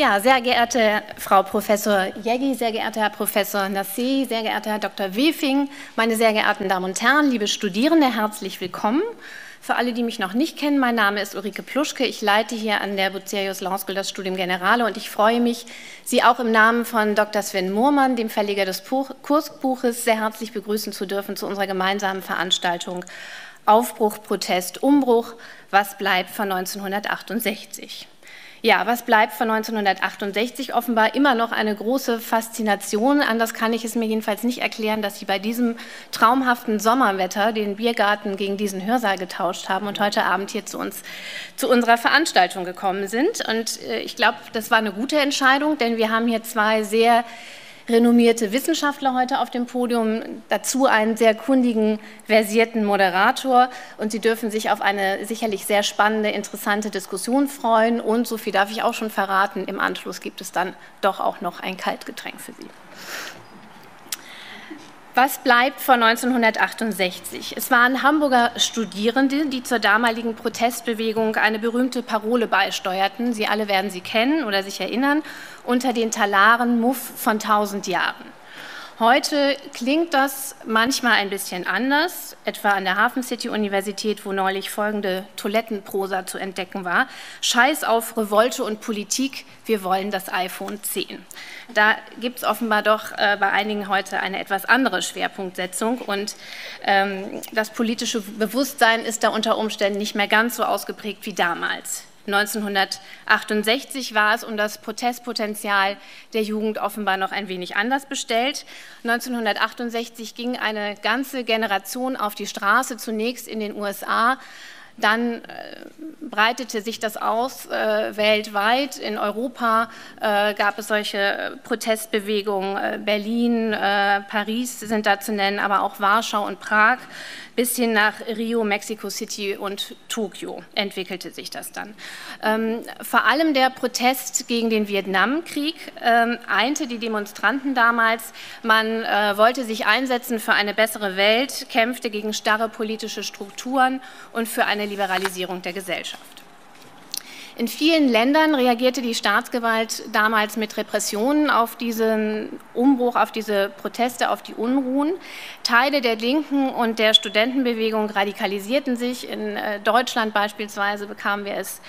Ja, sehr geehrte Frau Professor Jeggi, sehr geehrter Herr Professor Nassé, sehr geehrter Herr Dr. Wefing, meine sehr geehrten Damen und Herren, liebe Studierende, herzlich willkommen. Für alle, die mich noch nicht kennen, mein Name ist Ulrike Pluschke. Ich leite hier an der Bucerius Law School das Studium Generale und ich freue mich, Sie auch im Namen von Dr. Sven Moormann, dem Verleger des Kursbuches, sehr herzlich begrüßen zu dürfen zu unserer gemeinsamen Veranstaltung Aufbruch, Protest, Umbruch, was bleibt von 1968. Ja, was bleibt von 1968? Offenbar immer noch eine große Faszination. Anders kann ich es mir jedenfalls nicht erklären, dass Sie bei diesem traumhaften Sommerwetter den Biergarten gegen diesen Hörsaal getauscht haben und heute Abend hier zu uns, zu unserer Veranstaltung gekommen sind. Und äh, ich glaube, das war eine gute Entscheidung, denn wir haben hier zwei sehr renommierte Wissenschaftler heute auf dem Podium, dazu einen sehr kundigen, versierten Moderator. Und Sie dürfen sich auf eine sicherlich sehr spannende, interessante Diskussion freuen. Und so viel darf ich auch schon verraten, im Anschluss gibt es dann doch auch noch ein Kaltgetränk für Sie. Was bleibt von 1968? Es waren Hamburger Studierende, die zur damaligen Protestbewegung eine berühmte Parole beisteuerten. Sie alle werden sie kennen oder sich erinnern, unter den Talaren Muff von 1000 Jahren. Heute klingt das manchmal ein bisschen anders, etwa an der Hafen City Universität, wo neulich folgende Toilettenprosa zu entdecken war. Scheiß auf Revolte und Politik, wir wollen das iPhone 10. Da gibt es offenbar doch äh, bei einigen heute eine etwas andere Schwerpunktsetzung und ähm, das politische Bewusstsein ist da unter Umständen nicht mehr ganz so ausgeprägt wie damals. 1968 war es um das Protestpotenzial der Jugend offenbar noch ein wenig anders bestellt. 1968 ging eine ganze Generation auf die Straße, zunächst in den USA, dann äh, breitete sich das aus äh, weltweit. In Europa äh, gab es solche Protestbewegungen. Äh, Berlin, äh, Paris sind da zu nennen, aber auch Warschau und Prag bis hin nach Rio, Mexico City und Tokio entwickelte sich das dann. Ähm, vor allem der Protest gegen den Vietnamkrieg ähm, einte die Demonstranten damals. Man äh, wollte sich einsetzen für eine bessere Welt, kämpfte gegen starre politische Strukturen und für eine Liberalisierung der Gesellschaft. In vielen Ländern reagierte die Staatsgewalt damals mit Repressionen auf diesen Umbruch, auf diese Proteste, auf die Unruhen. Teile der Linken und der Studentenbewegung radikalisierten sich. In äh, Deutschland beispielsweise bekamen wir es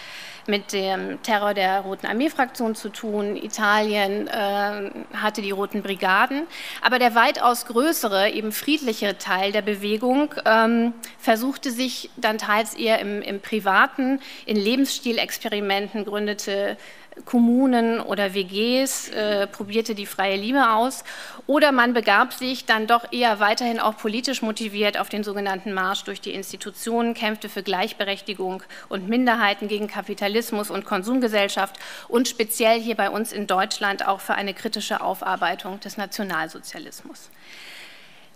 mit dem Terror der Roten Armee-Fraktion zu tun. Italien äh, hatte die Roten Brigaden. Aber der weitaus größere, eben friedliche Teil der Bewegung ähm, versuchte sich dann teils eher im, im Privaten, in Lebensstilexperimenten, gründete Kommunen oder WGs, äh, probierte die freie Liebe aus. Oder man begab sich dann doch eher weiterhin auch politisch motiviert auf den sogenannten Marsch durch die Institutionen, kämpfte für Gleichberechtigung und Minderheiten gegen Kapitalismus und Konsumgesellschaft und speziell hier bei uns in Deutschland auch für eine kritische Aufarbeitung des Nationalsozialismus.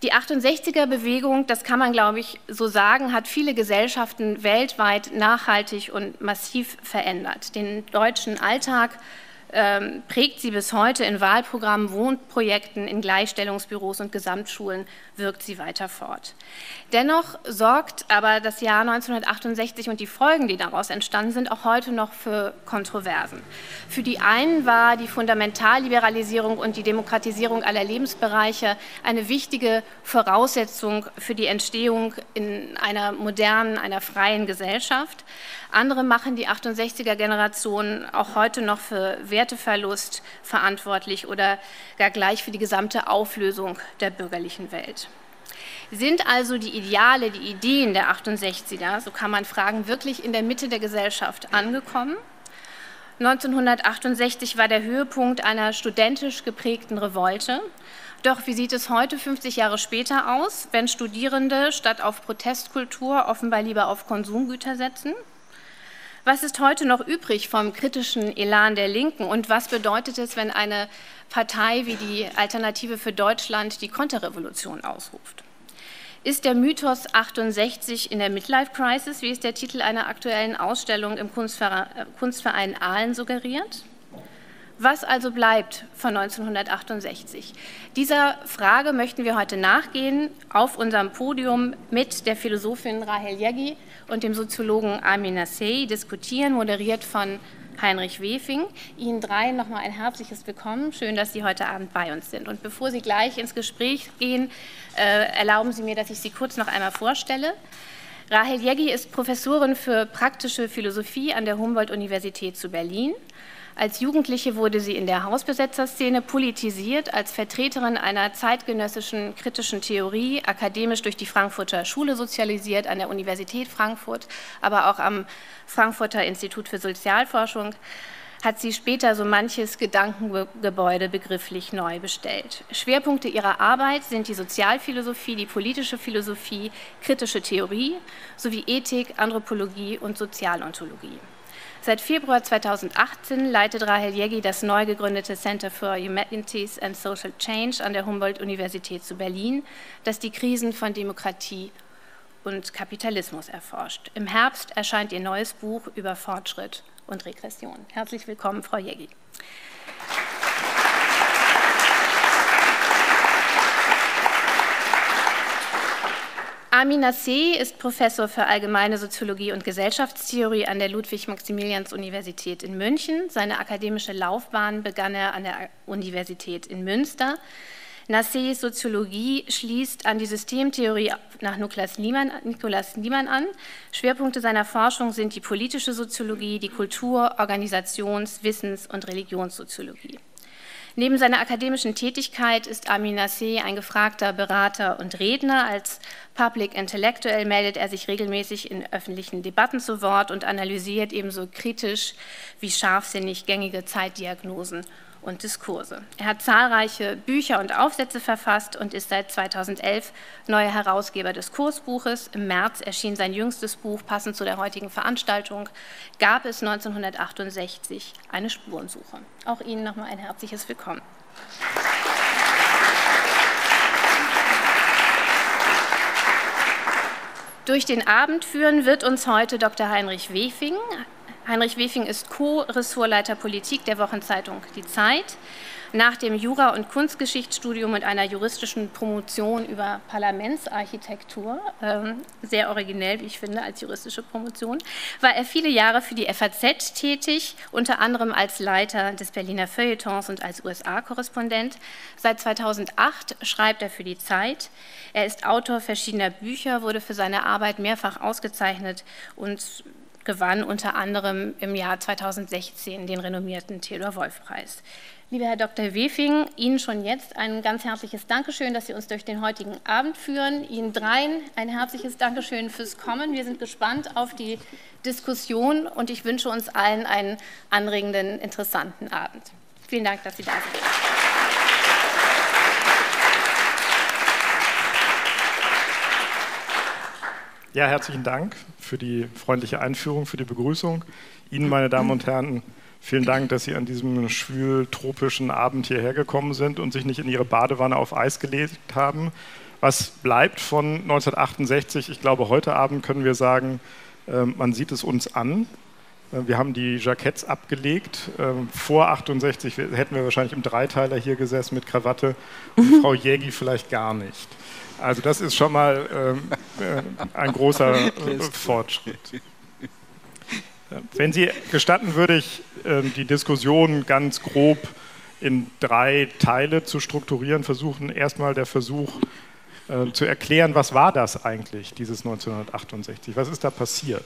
Die 68er-Bewegung, das kann man, glaube ich, so sagen, hat viele Gesellschaften weltweit nachhaltig und massiv verändert. Den deutschen Alltag ähm, prägt sie bis heute in Wahlprogrammen, Wohnprojekten, in Gleichstellungsbüros und Gesamtschulen wirkt sie weiter fort. Dennoch sorgt aber das Jahr 1968 und die Folgen, die daraus entstanden sind, auch heute noch für Kontroversen. Für die einen war die Fundamentalliberalisierung und die Demokratisierung aller Lebensbereiche eine wichtige Voraussetzung für die Entstehung in einer modernen, einer freien Gesellschaft. Andere machen die 68er-Generation auch heute noch für Werteverlust verantwortlich oder gar gleich für die gesamte Auflösung der bürgerlichen Welt. Sind also die Ideale, die Ideen der 68er, so kann man fragen, wirklich in der Mitte der Gesellschaft angekommen? 1968 war der Höhepunkt einer studentisch geprägten Revolte. Doch wie sieht es heute, 50 Jahre später, aus, wenn Studierende statt auf Protestkultur offenbar lieber auf Konsumgüter setzen? Was ist heute noch übrig vom kritischen Elan der Linken und was bedeutet es, wenn eine Partei wie die Alternative für Deutschland die Konterrevolution ausruft? Ist der Mythos 68 in der Midlife Crisis, wie es der Titel einer aktuellen Ausstellung im Kunstverein Aalen suggeriert? Was also bleibt von 1968? Dieser Frage möchten wir heute nachgehen auf unserem Podium mit der Philosophin Rahel Yegi und dem Soziologen Armin Nassei diskutieren, moderiert von Heinrich Wefing. Ihnen dreien nochmal ein herzliches Willkommen. Schön, dass Sie heute Abend bei uns sind. Und bevor Sie gleich ins Gespräch gehen, äh, erlauben Sie mir, dass ich Sie kurz noch einmal vorstelle. Rahel Jeggi ist Professorin für praktische Philosophie an der Humboldt-Universität zu Berlin. Als Jugendliche wurde sie in der Hausbesetzerszene politisiert, als Vertreterin einer zeitgenössischen kritischen Theorie, akademisch durch die Frankfurter Schule sozialisiert, an der Universität Frankfurt, aber auch am Frankfurter Institut für Sozialforschung, hat sie später so manches Gedankengebäude begrifflich neu bestellt. Schwerpunkte ihrer Arbeit sind die Sozialphilosophie, die politische Philosophie, kritische Theorie sowie Ethik, Anthropologie und Sozialontologie. Seit Februar 2018 leitet Rahel Jeggi das neu gegründete Center for Humanities and Social Change an der Humboldt-Universität zu Berlin, das die Krisen von Demokratie und Kapitalismus erforscht. Im Herbst erscheint ihr neues Buch über Fortschritt und Regression. Herzlich willkommen, Frau Jeggi. Armin Nassé ist Professor für allgemeine Soziologie und Gesellschaftstheorie an der Ludwig-Maximilians-Universität in München. Seine akademische Laufbahn begann er an der Universität in Münster. Nassés Soziologie schließt an die Systemtheorie nach Nikolaus Niemann, Nikolaus Niemann an. Schwerpunkte seiner Forschung sind die politische Soziologie, die Kultur-, Organisations-, Wissens- und Religionssoziologie. Neben seiner akademischen Tätigkeit ist Amin Nasseh ein gefragter Berater und Redner. Als Public Intellectual meldet er sich regelmäßig in öffentlichen Debatten zu Wort und analysiert ebenso kritisch wie scharfsinnig gängige Zeitdiagnosen und Diskurse. Er hat zahlreiche Bücher und Aufsätze verfasst und ist seit 2011 neuer Herausgeber des Kursbuches. Im März erschien sein jüngstes Buch, passend zu der heutigen Veranstaltung, gab es 1968 eine Spurensuche. Auch Ihnen nochmal ein herzliches Willkommen. Durch den Abend führen wird uns heute Dr. Heinrich Wefing. Heinrich Wefing ist Co-Ressortleiter Politik der Wochenzeitung Die Zeit. Nach dem Jura- und Kunstgeschichtsstudium und einer juristischen Promotion über Parlamentsarchitektur, ähm, sehr originell, wie ich finde, als juristische Promotion, war er viele Jahre für die FAZ tätig, unter anderem als Leiter des Berliner Feuilletons und als USA-Korrespondent. Seit 2008 schreibt er für die Zeit. Er ist Autor verschiedener Bücher, wurde für seine Arbeit mehrfach ausgezeichnet und gewann unter anderem im Jahr 2016 den renommierten Theodor-Wolf-Preis. Lieber Herr Dr. Wefing, Ihnen schon jetzt ein ganz herzliches Dankeschön, dass Sie uns durch den heutigen Abend führen. Ihnen dreien ein herzliches Dankeschön fürs Kommen. Wir sind gespannt auf die Diskussion und ich wünsche uns allen einen anregenden, interessanten Abend. Vielen Dank, dass Sie da sind. Ja, herzlichen Dank für die freundliche Einführung, für die Begrüßung. Ihnen, meine Damen und Herren, vielen Dank, dass Sie an diesem schwül tropischen Abend hierher gekommen sind und sich nicht in Ihre Badewanne auf Eis gelegt haben. Was bleibt von 1968? Ich glaube, heute Abend können wir sagen, ähm, man sieht es uns an. Äh, wir haben die Jacketts abgelegt. Ähm, vor 68 hätten wir wahrscheinlich im Dreiteiler hier gesessen mit Krawatte und Frau Jägi vielleicht gar nicht. Also das ist schon mal ähm, äh, ein großer äh, Fortschritt. Wenn Sie gestatten, würde ich die Diskussion ganz grob in drei Teile zu strukturieren, versuchen. Erstmal der Versuch äh, zu erklären, was war das eigentlich, dieses 1968? Was ist da passiert?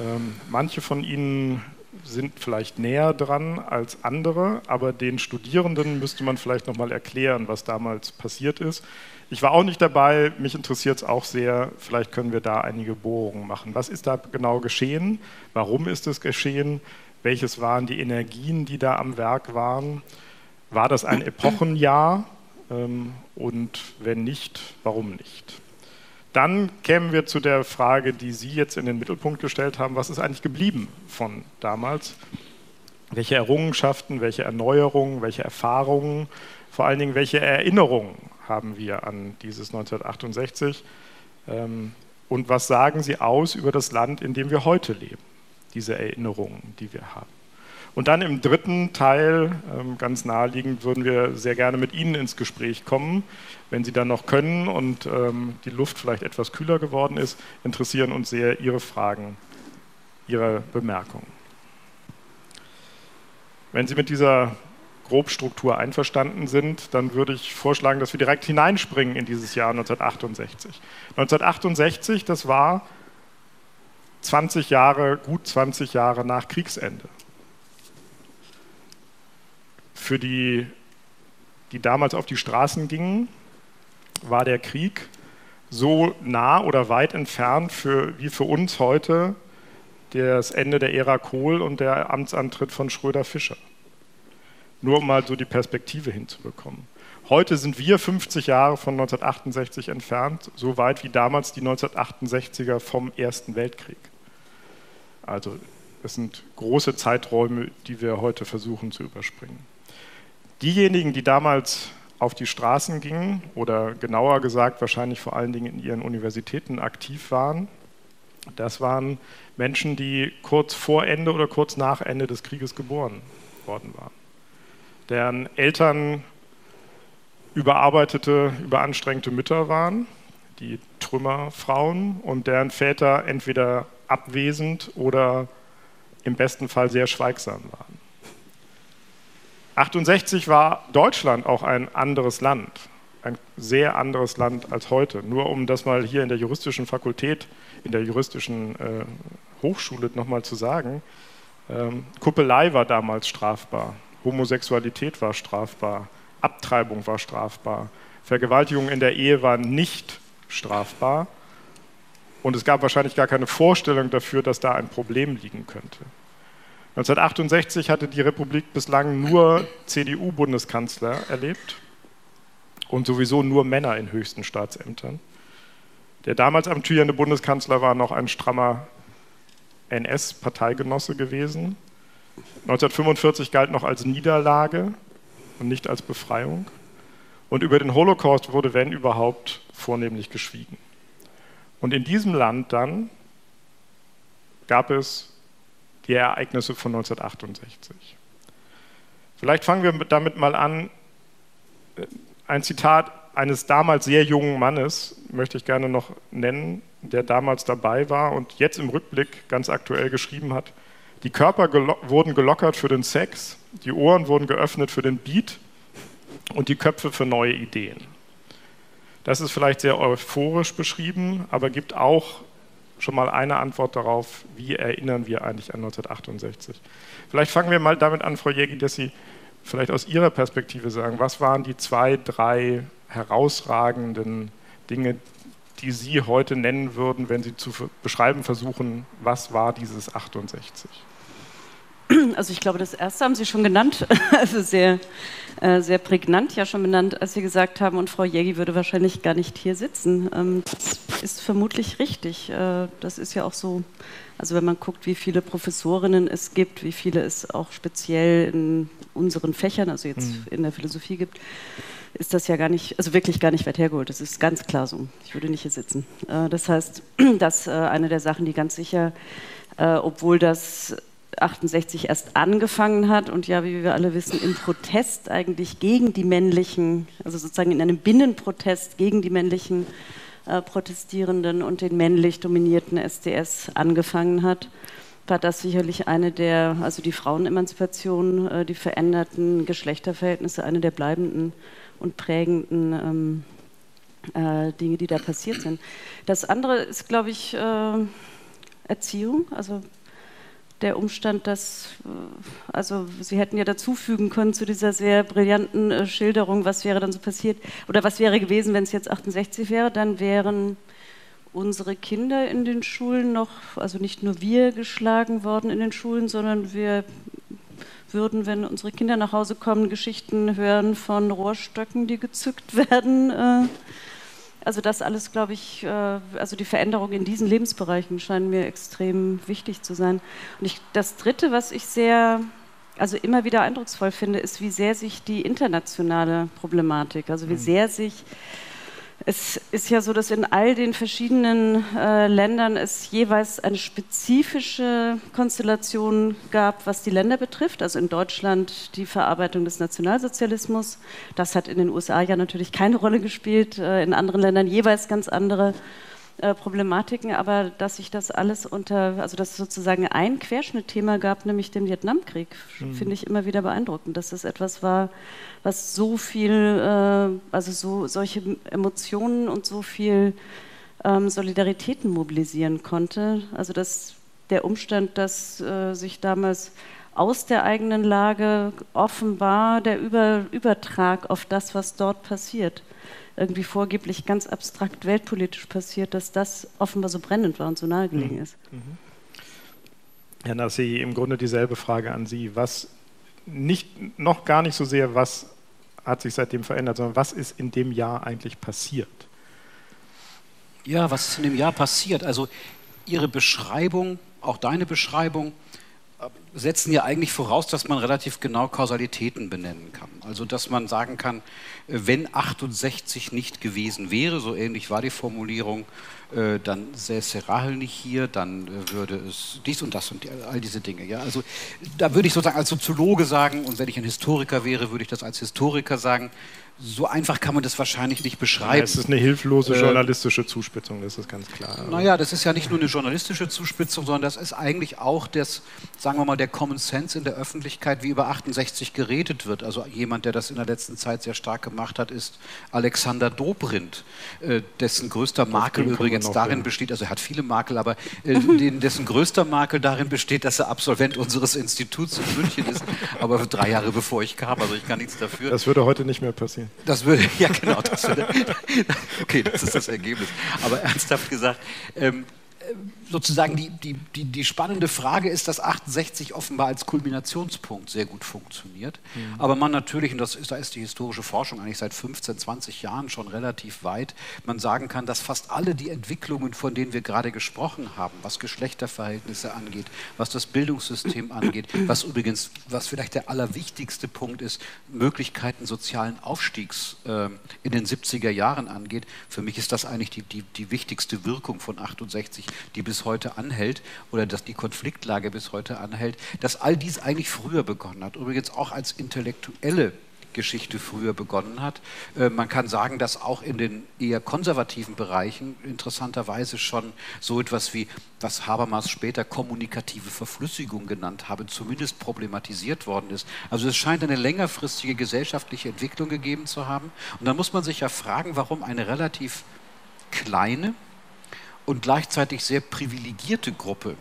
Ähm, manche von Ihnen sind vielleicht näher dran als andere, aber den Studierenden müsste man vielleicht noch mal erklären, was damals passiert ist. Ich war auch nicht dabei, mich interessiert es auch sehr. Vielleicht können wir da einige Bohrungen machen. Was ist da genau geschehen? Warum ist es geschehen? Welches waren die Energien, die da am Werk waren? War das ein Epochenjahr? Ähm, und wenn nicht, warum nicht? Dann kämen wir zu der Frage, die Sie jetzt in den Mittelpunkt gestellt haben, was ist eigentlich geblieben von damals? Welche Errungenschaften, welche Erneuerungen, welche Erfahrungen, vor allen Dingen welche Erinnerungen haben wir an dieses 1968? Ähm, und was sagen sie aus über das Land, in dem wir heute leben, diese Erinnerungen, die wir haben? Und dann im dritten Teil, ähm, ganz naheliegend, würden wir sehr gerne mit Ihnen ins Gespräch kommen. Wenn Sie dann noch können und ähm, die Luft vielleicht etwas kühler geworden ist, interessieren uns sehr Ihre Fragen, Ihre Bemerkungen. Wenn Sie mit dieser Grobstruktur einverstanden sind, dann würde ich vorschlagen, dass wir direkt hineinspringen in dieses Jahr 1968. 1968, das war 20 Jahre, gut 20 Jahre nach Kriegsende. Für die, die damals auf die Straßen gingen, war der Krieg so nah oder weit entfernt für, wie für uns heute das Ende der Ära Kohl und der Amtsantritt von Schröder-Fischer. Nur um mal so die Perspektive hinzubekommen. Heute sind wir 50 Jahre von 1968 entfernt, so weit wie damals die 1968er vom Ersten Weltkrieg. Also es sind große Zeiträume, die wir heute versuchen zu überspringen. Diejenigen, die damals auf die Straßen gingen oder genauer gesagt wahrscheinlich vor allen Dingen in ihren Universitäten aktiv waren, das waren Menschen, die kurz vor Ende oder kurz nach Ende des Krieges geboren worden waren, deren Eltern überarbeitete, überanstrengte Mütter waren, die Trümmerfrauen und deren Väter entweder abwesend oder im besten Fall sehr schweigsam waren. 68 war Deutschland auch ein anderes Land, ein sehr anderes Land als heute. Nur um das mal hier in der juristischen Fakultät, in der juristischen äh, Hochschule nochmal zu sagen, ähm, Kuppelei war damals strafbar, Homosexualität war strafbar, Abtreibung war strafbar, Vergewaltigung in der Ehe war nicht strafbar und es gab wahrscheinlich gar keine Vorstellung dafür, dass da ein Problem liegen könnte. 1968 hatte die Republik bislang nur CDU-Bundeskanzler erlebt und sowieso nur Männer in höchsten Staatsämtern. Der damals amtierende Bundeskanzler war noch ein strammer NS-Parteigenosse gewesen. 1945 galt noch als Niederlage und nicht als Befreiung. Und über den Holocaust wurde, wenn überhaupt, vornehmlich geschwiegen. Und in diesem Land dann gab es die Ereignisse von 1968. Vielleicht fangen wir damit mal an. Ein Zitat eines damals sehr jungen Mannes möchte ich gerne noch nennen, der damals dabei war und jetzt im Rückblick ganz aktuell geschrieben hat. Die Körper gelo wurden gelockert für den Sex, die Ohren wurden geöffnet für den Beat und die Köpfe für neue Ideen. Das ist vielleicht sehr euphorisch beschrieben, aber gibt auch schon mal eine Antwort darauf, wie erinnern wir eigentlich an 1968. Vielleicht fangen wir mal damit an, Frau Jägi, dass Sie vielleicht aus Ihrer Perspektive sagen, was waren die zwei, drei herausragenden Dinge, die Sie heute nennen würden, wenn Sie zu beschreiben versuchen, was war dieses 68? Also ich glaube, das erste haben Sie schon genannt, also sehr, äh, sehr prägnant ja schon benannt, als Sie gesagt haben, und Frau Jägi würde wahrscheinlich gar nicht hier sitzen. Ähm, das ist vermutlich richtig. Äh, das ist ja auch so, also wenn man guckt, wie viele Professorinnen es gibt, wie viele es auch speziell in unseren Fächern, also jetzt mhm. in der Philosophie gibt, ist das ja gar nicht, also wirklich gar nicht weit hergeholt. Das ist ganz klar so. Ich würde nicht hier sitzen. Äh, das heißt, dass eine der Sachen, die ganz sicher, obwohl das 68 erst angefangen hat und ja, wie wir alle wissen, im Protest eigentlich gegen die männlichen, also sozusagen in einem Binnenprotest gegen die männlichen äh, Protestierenden und den männlich dominierten SDS angefangen hat, war das sicherlich eine der, also die Frauenemanzipation, äh, die veränderten Geschlechterverhältnisse, eine der bleibenden und prägenden ähm, äh, Dinge, die da passiert sind. Das andere ist, glaube ich, äh, Erziehung, also der Umstand, dass, äh, also Sie hätten ja dazufügen können zu dieser sehr brillanten äh, Schilderung, was wäre dann so passiert, oder was wäre gewesen, wenn es jetzt 68 wäre, dann wären unsere Kinder in den Schulen noch, also nicht nur wir geschlagen worden in den Schulen, sondern wir würden, wenn unsere Kinder nach Hause kommen, Geschichten hören von Rohrstöcken, die gezückt werden. Äh, also das alles, glaube ich, äh, also die Veränderungen in diesen Lebensbereichen scheinen mir extrem wichtig zu sein. Und ich, das Dritte, was ich sehr, also immer wieder eindrucksvoll finde, ist, wie sehr sich die internationale Problematik, also wie mhm. sehr sich es ist ja so, dass in all den verschiedenen äh, Ländern es jeweils eine spezifische Konstellation gab, was die Länder betrifft. Also in Deutschland die Verarbeitung des Nationalsozialismus. Das hat in den USA ja natürlich keine Rolle gespielt, äh, in anderen Ländern jeweils ganz andere. Äh, Problematiken, aber dass sich das alles unter, also dass es sozusagen ein Querschnittthema gab, nämlich den Vietnamkrieg, mhm. finde ich immer wieder beeindruckend, dass es etwas war, was so viel, äh, also so solche Emotionen und so viel ähm, Solidaritäten mobilisieren konnte. Also dass der Umstand, dass äh, sich damals aus der eigenen Lage offenbar der Über Übertrag auf das, was dort passiert, irgendwie vorgeblich ganz abstrakt weltpolitisch passiert, dass das offenbar so brennend war und so nahegelegen mhm. ist. Mhm. Herr Nassi, im Grunde dieselbe Frage an Sie. Was nicht, noch gar nicht so sehr, was hat sich seitdem verändert, sondern was ist in dem Jahr eigentlich passiert? Ja, was ist in dem Jahr passiert? Also Ihre Beschreibung, auch deine Beschreibung, setzen ja eigentlich voraus, dass man relativ genau Kausalitäten benennen kann. Also dass man sagen kann, wenn 68 nicht gewesen wäre, so ähnlich war die Formulierung, äh, dann säße Rahel nicht hier, dann äh, würde es dies und das und all diese Dinge. Ja? Also da würde ich sozusagen als Soziologe sagen, und wenn ich ein Historiker wäre, würde ich das als Historiker sagen, so einfach kann man das wahrscheinlich nicht beschreiben. Ja, es ist eine hilflose äh, journalistische Zuspitzung, das ist ganz klar. Naja, das ist ja nicht nur eine journalistische Zuspitzung, sondern das ist eigentlich auch das, sagen wir mal, der Common Sense in der Öffentlichkeit, wie über 68 geredet wird. Also jemand, der das in der letzten Zeit sehr stark gemacht hat, ist Alexander Dobrindt, äh, dessen größter Makel übrigens darin ja. besteht, also er hat viele Makel, aber äh, dessen größter Makel darin besteht, dass er Absolvent unseres Instituts in München ist, aber drei Jahre bevor ich kam, also ich kann nichts dafür. Das würde heute nicht mehr passieren. Das würde, ja genau, das würde, okay, das ist das Ergebnis. Aber ernsthaft gesagt, ähm, sozusagen die, die, die, die, spannende Frage ist, dass 68 offenbar als Kulminationspunkt sehr gut funktioniert. Mhm. Aber man natürlich, und das ist, da ist die historische Forschung eigentlich seit 15, 20 Jahren schon relativ weit, man sagen kann, dass fast alle die Entwicklungen, von denen wir gerade gesprochen haben, was Geschlechterverhältnisse angeht, was das Bildungssystem angeht, was übrigens, was vielleicht der allerwichtigste Punkt ist, Möglichkeiten sozialen Aufstiegs äh, in den 70er Jahren angeht, für mich ist das eigentlich die, die, die wichtigste Wirkung von 68, die bis heute anhält oder dass die Konfliktlage bis heute anhält, dass all dies eigentlich früher begonnen hat. Übrigens auch als intellektuelle Geschichte früher begonnen hat. Äh, man kann sagen, dass auch in den eher konservativen Bereichen interessanterweise schon so etwas wie, was Habermas später kommunikative Verflüssigung genannt habe, zumindest problematisiert worden ist. Also es scheint eine längerfristige gesellschaftliche Entwicklung gegeben zu haben. Und dann muss man sich ja fragen, warum eine relativ kleine, und gleichzeitig sehr privilegierte Gruppe.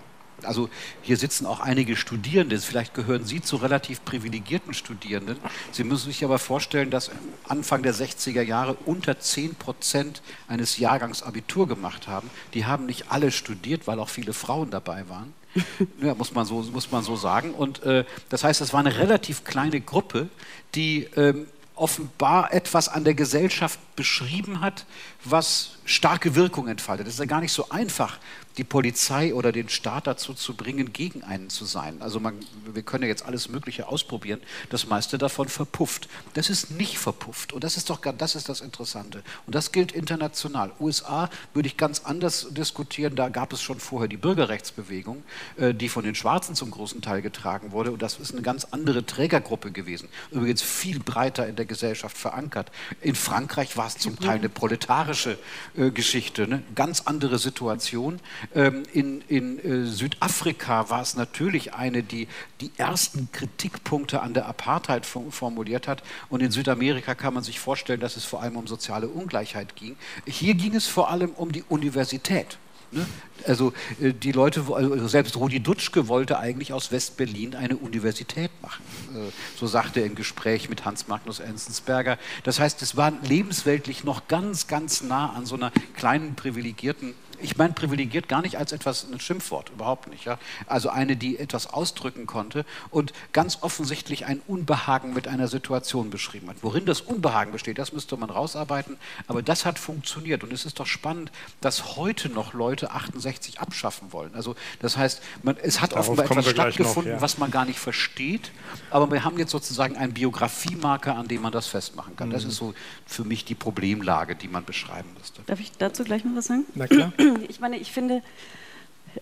Also hier sitzen auch einige Studierende, vielleicht gehören Sie zu relativ privilegierten Studierenden. Sie müssen sich aber vorstellen, dass Anfang der 60er Jahre unter 10 Prozent eines Jahrgangs Abitur gemacht haben. Die haben nicht alle studiert, weil auch viele Frauen dabei waren. Ja, muss, man so, muss man so sagen. Und äh, das heißt, es war eine relativ kleine Gruppe, die ähm, offenbar etwas an der Gesellschaft beschrieben hat, was starke Wirkung entfaltet. Es ist ja gar nicht so einfach, die Polizei oder den Staat dazu zu bringen, gegen einen zu sein. Also man, wir können ja jetzt alles Mögliche ausprobieren. Das meiste davon verpufft. Das ist nicht verpufft. Und das ist doch das ist das Interessante. Und das gilt international. USA würde ich ganz anders diskutieren. Da gab es schon vorher die Bürgerrechtsbewegung, äh, die von den Schwarzen zum großen Teil getragen wurde. Und das ist eine ganz andere Trägergruppe gewesen. Übrigens viel breiter in der Gesellschaft verankert. In Frankreich war es zum Teil eine proletarische äh, Geschichte, eine ganz andere Situation. Ähm, in, in äh, Südafrika war es natürlich eine, die die ersten Kritikpunkte an der Apartheid formuliert hat. Und in Südamerika kann man sich vorstellen, dass es vor allem um soziale Ungleichheit ging. Hier ging es vor allem um die Universität. Ne? Also äh, die Leute, also selbst Rudi Dutschke wollte eigentlich aus West-Berlin eine Universität machen. Äh, so sagte er im Gespräch mit Hans-Magnus Enzensberger. Das heißt, es war lebensweltlich noch ganz, ganz nah an so einer kleinen privilegierten ich meine privilegiert gar nicht als etwas, ein Schimpfwort, überhaupt nicht. Ja? Also eine, die etwas ausdrücken konnte und ganz offensichtlich ein Unbehagen mit einer Situation beschrieben hat. Worin das Unbehagen besteht, das müsste man rausarbeiten, aber das hat funktioniert und es ist doch spannend, dass heute noch Leute 68 abschaffen wollen. Also das heißt, man, es hat Darauf offenbar etwas stattgefunden, noch, ja. was man gar nicht versteht, aber wir haben jetzt sozusagen einen Biografiemarker, an dem man das festmachen kann. Mhm. Das ist so für mich die Problemlage, die man beschreiben müsste. Darf ich dazu gleich noch was sagen? Na klar. ich meine, ich finde,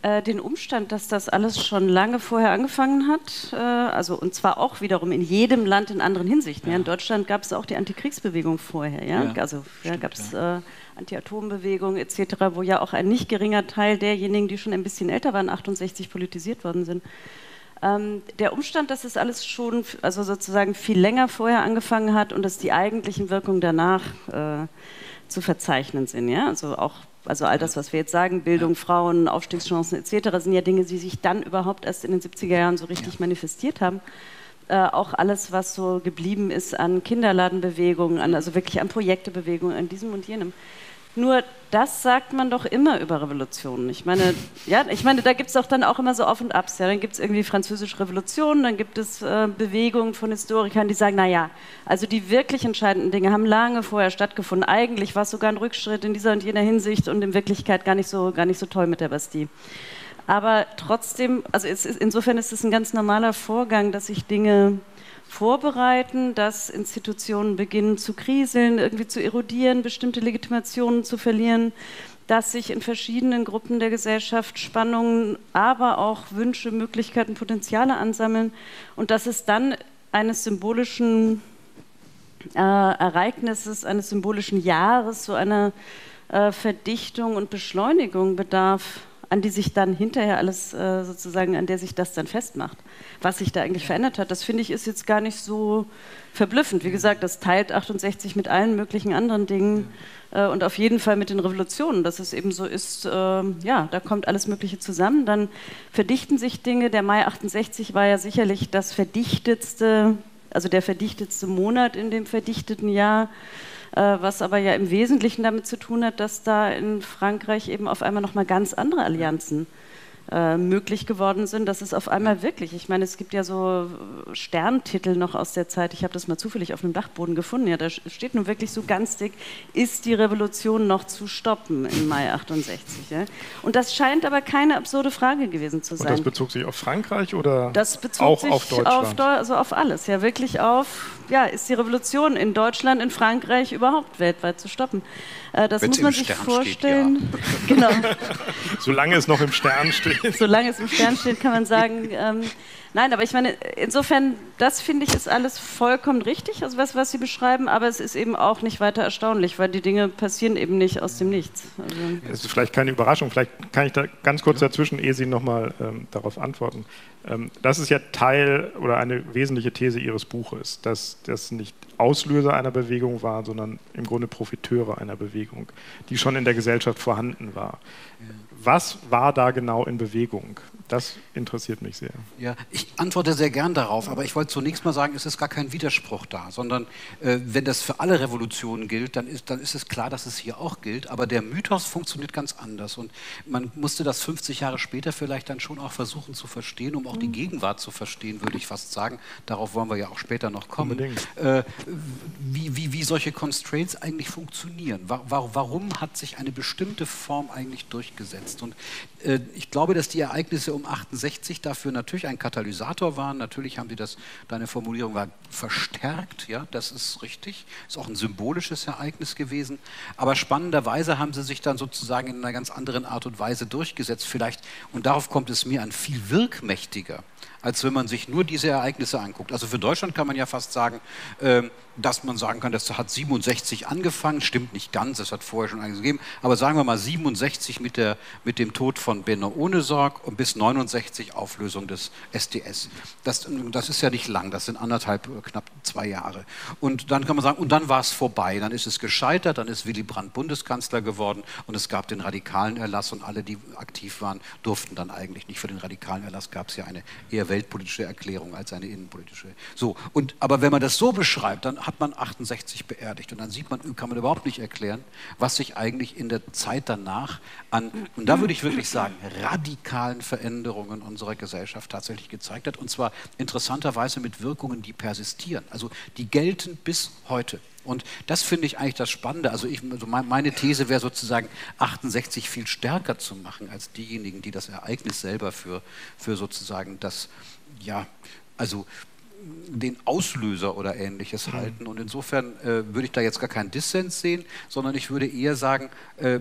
äh, den Umstand, dass das alles schon lange vorher angefangen hat, äh, also und zwar auch wiederum in jedem Land in anderen Hinsichten. Ja. Ja, in Deutschland gab es auch die Antikriegsbewegung vorher, ja, ja also gab es äh, Anti-Atom-Bewegung etc., wo ja auch ein nicht geringer Teil derjenigen, die schon ein bisschen älter waren, 68 politisiert worden sind. Ähm, der Umstand, dass es alles schon, also sozusagen viel länger vorher angefangen hat und dass die eigentlichen Wirkungen danach äh, zu verzeichnen sind, ja, also auch also all das, was wir jetzt sagen, Bildung, Frauen, Aufstiegschancen etc., sind ja Dinge, die sich dann überhaupt erst in den 70er Jahren so richtig ja. manifestiert haben. Äh, auch alles, was so geblieben ist an Kinderladenbewegungen, an, also wirklich an Projektebewegungen, an diesem und jenem. Nur das sagt man doch immer über Revolutionen. Ich meine, ja, ich meine, da gibt es doch dann auch immer so Auf und Abs. Ja. Dann gibt es irgendwie französische Revolution, dann gibt es äh, Bewegungen von Historikern, die sagen, naja, also die wirklich entscheidenden Dinge haben lange vorher stattgefunden. Eigentlich war es sogar ein Rückschritt in dieser und jener Hinsicht und in Wirklichkeit gar nicht so, gar nicht so toll mit der Bastille. Aber trotzdem, also ist, insofern ist es ein ganz normaler Vorgang, dass sich Dinge vorbereiten, dass Institutionen beginnen zu kriseln, irgendwie zu erodieren, bestimmte Legitimationen zu verlieren, dass sich in verschiedenen Gruppen der Gesellschaft Spannungen, aber auch Wünsche, Möglichkeiten, Potenziale ansammeln und dass es dann eines symbolischen äh, Ereignisses, eines symbolischen Jahres, so einer äh, Verdichtung und Beschleunigung bedarf an die sich dann hinterher alles äh, sozusagen, an der sich das dann festmacht. Was sich da eigentlich verändert hat, das finde ich ist jetzt gar nicht so verblüffend. Wie gesagt, das teilt 68 mit allen möglichen anderen Dingen äh, und auf jeden Fall mit den Revolutionen, dass es eben so ist, äh, ja, da kommt alles Mögliche zusammen. Dann verdichten sich Dinge. Der Mai 68 war ja sicherlich das verdichtetste, also der verdichtetste Monat in dem verdichteten Jahr. Äh, was aber ja im Wesentlichen damit zu tun hat, dass da in Frankreich eben auf einmal nochmal ganz andere Allianzen äh, möglich geworden sind. Das ist auf einmal wirklich, ich meine, es gibt ja so Sterntitel noch aus der Zeit, ich habe das mal zufällig auf einem Dachboden gefunden, ja, da steht nun wirklich so ganz dick, ist die Revolution noch zu stoppen im Mai 68. Ja? Und das scheint aber keine absurde Frage gewesen zu sein. Und das bezog sich auf Frankreich oder das bezog auch sich auf Deutschland? Auf, also auf alles, ja, wirklich auf, ja, ist die Revolution in Deutschland, in Frankreich überhaupt weltweit zu stoppen? Äh, das Wenn's muss man sich Stern vorstellen. Steht, ja. genau. Solange es noch im Stern steht. Solange es im Stern steht, kann man sagen, ähm, Nein, aber ich meine, insofern, das finde ich, ist alles vollkommen richtig, also was, was Sie beschreiben, aber es ist eben auch nicht weiter erstaunlich, weil die Dinge passieren eben nicht aus dem Nichts. Also das ist vielleicht keine Überraschung, vielleicht kann ich da ganz kurz dazwischen, ehe Sie nochmal ähm, darauf antworten. Ähm, das ist ja Teil oder eine wesentliche These Ihres Buches, dass das nicht Auslöser einer Bewegung war, sondern im Grunde Profiteure einer Bewegung, die schon in der Gesellschaft vorhanden war. Was war da genau in Bewegung? Das interessiert mich sehr. Ja, ich antworte sehr gern darauf, aber ich wollte zunächst mal sagen, es ist gar kein Widerspruch da, sondern äh, wenn das für alle Revolutionen gilt, dann ist, dann ist es klar, dass es hier auch gilt, aber der Mythos funktioniert ganz anders und man musste das 50 Jahre später vielleicht dann schon auch versuchen zu verstehen, um auch die. Gegenwart zu verstehen, würde ich fast sagen. Darauf wollen wir ja auch später noch kommen. Äh, wie, wie, wie solche Constraints eigentlich funktionieren. Warum hat sich eine bestimmte Form eigentlich durchgesetzt? Und ich glaube, dass die Ereignisse um 68 dafür natürlich ein Katalysator waren. Natürlich haben sie das, deine Formulierung war verstärkt, ja, das ist richtig. Ist auch ein symbolisches Ereignis gewesen. Aber spannenderweise haben sie sich dann sozusagen in einer ganz anderen Art und Weise durchgesetzt. Vielleicht, und darauf kommt es mir an, viel wirkmächtiger als wenn man sich nur diese Ereignisse anguckt. Also für Deutschland kann man ja fast sagen, ähm, dass man sagen kann, das hat 67 angefangen, stimmt nicht ganz, das hat vorher schon einiges gegeben, aber sagen wir mal 67 mit, der, mit dem Tod von Benno Ohnesorg und bis 69 Auflösung des SDS. Das, das ist ja nicht lang, das sind anderthalb, knapp zwei Jahre. Und dann kann man sagen, und dann war es vorbei, dann ist es gescheitert, dann ist Willy Brandt Bundeskanzler geworden und es gab den radikalen Erlass und alle, die aktiv waren, durften dann eigentlich nicht. Für den radikalen Erlass gab es ja eine eher weltpolitische Erklärung als eine innenpolitische. So, und, aber wenn man das so beschreibt, dann hat man 68 beerdigt und dann sieht man, kann man überhaupt nicht erklären, was sich eigentlich in der Zeit danach an, und da würde ich wirklich sagen, radikalen Veränderungen unserer Gesellschaft tatsächlich gezeigt hat und zwar interessanterweise mit Wirkungen, die persistieren, also die gelten bis heute. Und das finde ich eigentlich das Spannende. Also, ich, also meine These wäre sozusagen, 68 viel stärker zu machen als diejenigen, die das Ereignis selber für, für sozusagen das, ja, also den Auslöser oder ähnliches mhm. halten. Und insofern äh, würde ich da jetzt gar keinen Dissens sehen, sondern ich würde eher sagen, äh,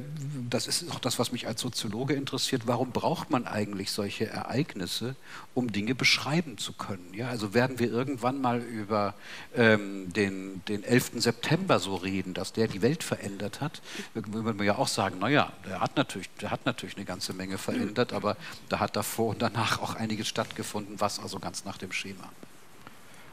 das ist auch das, was mich als Soziologe interessiert, warum braucht man eigentlich solche Ereignisse, um Dinge beschreiben zu können? Ja, also werden wir irgendwann mal über ähm, den, den 11. September so reden, dass der die Welt verändert hat, würde man ja auch sagen, naja, der hat, natürlich, der hat natürlich eine ganze Menge verändert, aber da hat davor und danach auch einiges stattgefunden, was also ganz nach dem Schema.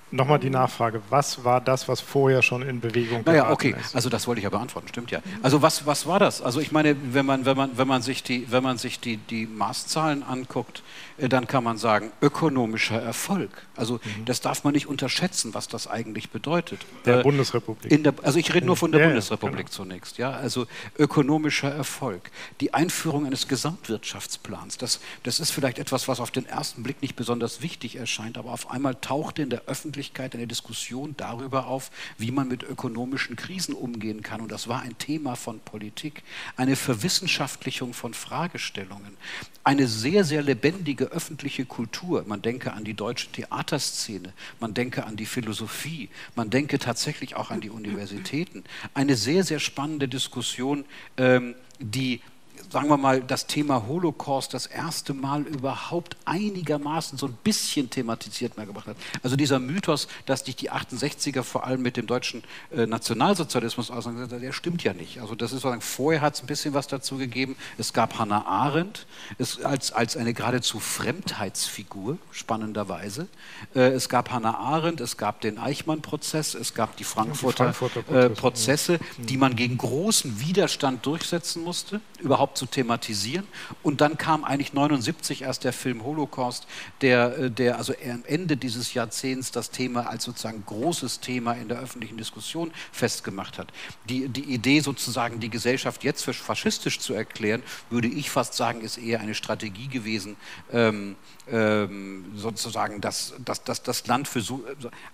Nochmal die Nachfrage, was war das, was vorher schon in Bewegung naja, geraten okay. ist? Also das wollte ich ja beantworten, stimmt ja. Also was, was war das? Also ich meine, wenn man, wenn man, wenn man sich, die, wenn man sich die, die Maßzahlen anguckt, dann kann man sagen, ökonomischer Erfolg. Also mhm. das darf man nicht unterschätzen, was das eigentlich bedeutet. Der äh, Bundesrepublik. Der, also ich rede nur von der ja, Bundesrepublik genau. zunächst. Ja? Also ökonomischer Erfolg. Die Einführung eines Gesamtwirtschaftsplans, das, das ist vielleicht etwas, was auf den ersten Blick nicht besonders wichtig erscheint, aber auf einmal taucht in der Öffentlichkeit eine Diskussion darüber auf, wie man mit ökonomischen Krisen umgehen kann. Und das war ein Thema von Politik. Eine Verwissenschaftlichung von Fragestellungen. Eine sehr, sehr lebendige öffentliche Kultur. Man denke an die deutsche Theaterszene, man denke an die Philosophie, man denke tatsächlich auch an die Universitäten. Eine sehr, sehr spannende Diskussion, ähm, die sagen wir mal, das Thema Holocaust das erste Mal überhaupt einigermaßen so ein bisschen thematisiert mehr gemacht hat. Also dieser Mythos, dass sich die 68er vor allem mit dem deutschen äh, Nationalsozialismus auseinandergesetzt der stimmt ja nicht. Also das ist sozusagen, vorher hat es ein bisschen was dazu gegeben. Es gab Hannah Arendt es, als, als eine geradezu Fremdheitsfigur, spannenderweise. Äh, es gab Hannah Arendt, es gab den Eichmann-Prozess, es gab die Frankfurter, die Frankfurter äh, Prozesse, äh, Prozesse, die man gegen großen Widerstand durchsetzen musste, überhaupt zu thematisieren. Und dann kam eigentlich 79 erst der Film Holocaust, der, äh, der also am Ende dieses Jahrzehnts das Thema als sozusagen großes Thema in der öffentlichen Diskussion festgemacht hat. Die, die Idee sozusagen, die Gesellschaft jetzt für faschistisch zu erklären, würde ich fast sagen, ist eher eine Strategie gewesen, ähm, ähm, sozusagen das, das, das, das Land für so,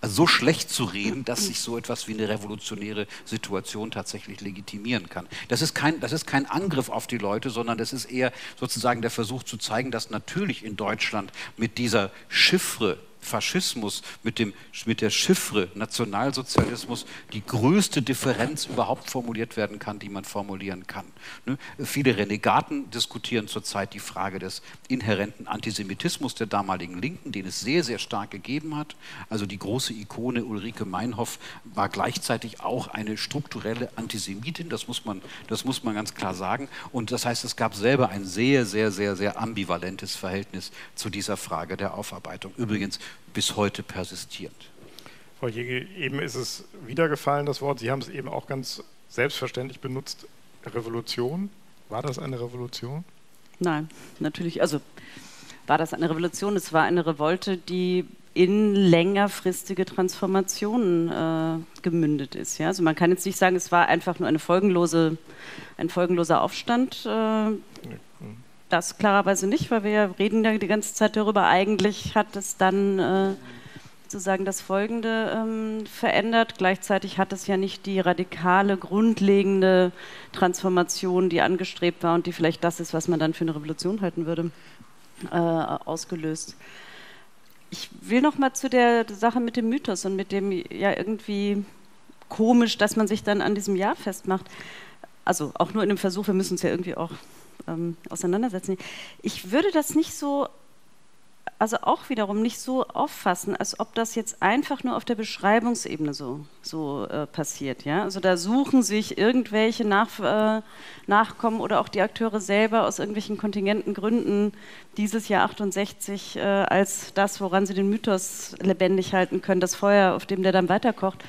also so schlecht zu reden, dass sich so etwas wie eine revolutionäre Situation tatsächlich legitimieren kann. Das ist kein, das ist kein Angriff auf die Leute, sondern das ist eher sozusagen der Versuch zu zeigen, dass natürlich in Deutschland mit dieser Chiffre Faschismus, mit, dem, mit der Chiffre Nationalsozialismus die größte Differenz überhaupt formuliert werden kann, die man formulieren kann. Ne? Viele Renegaten diskutieren zurzeit die Frage des inhärenten Antisemitismus der damaligen Linken, den es sehr, sehr stark gegeben hat. Also die große Ikone Ulrike Meinhoff war gleichzeitig auch eine strukturelle Antisemitin, das muss man, das muss man ganz klar sagen. Und das heißt, es gab selber ein sehr, sehr, sehr, sehr ambivalentes Verhältnis zu dieser Frage der Aufarbeitung. Übrigens bis heute persistierend. Frau Jäger, eben ist es wieder gefallen, das Wort. Sie haben es eben auch ganz selbstverständlich benutzt. Revolution. War das eine Revolution? Nein, natürlich. Also war das eine Revolution? Es war eine Revolte, die in längerfristige Transformationen äh, gemündet ist. Ja? Also man kann jetzt nicht sagen, es war einfach nur eine folgenlose, ein folgenloser Aufstand. Äh, nee. Das klarerweise nicht, weil wir reden ja die ganze Zeit darüber. Eigentlich hat es dann äh, sozusagen das Folgende ähm, verändert. Gleichzeitig hat es ja nicht die radikale, grundlegende Transformation, die angestrebt war und die vielleicht das ist, was man dann für eine Revolution halten würde, äh, ausgelöst. Ich will noch mal zu der Sache mit dem Mythos und mit dem ja irgendwie komisch, dass man sich dann an diesem Jahr festmacht. Also auch nur in dem Versuch, wir müssen uns ja irgendwie auch ähm, auseinandersetzen. Ich würde das nicht so, also auch wiederum nicht so auffassen, als ob das jetzt einfach nur auf der Beschreibungsebene so, so äh, passiert. Ja? Also da suchen sich irgendwelche Nach, äh, Nachkommen oder auch die Akteure selber aus irgendwelchen kontingenten Gründen dieses Jahr 68 äh, als das, woran sie den Mythos lebendig halten können, das Feuer, auf dem der dann weiterkocht äh,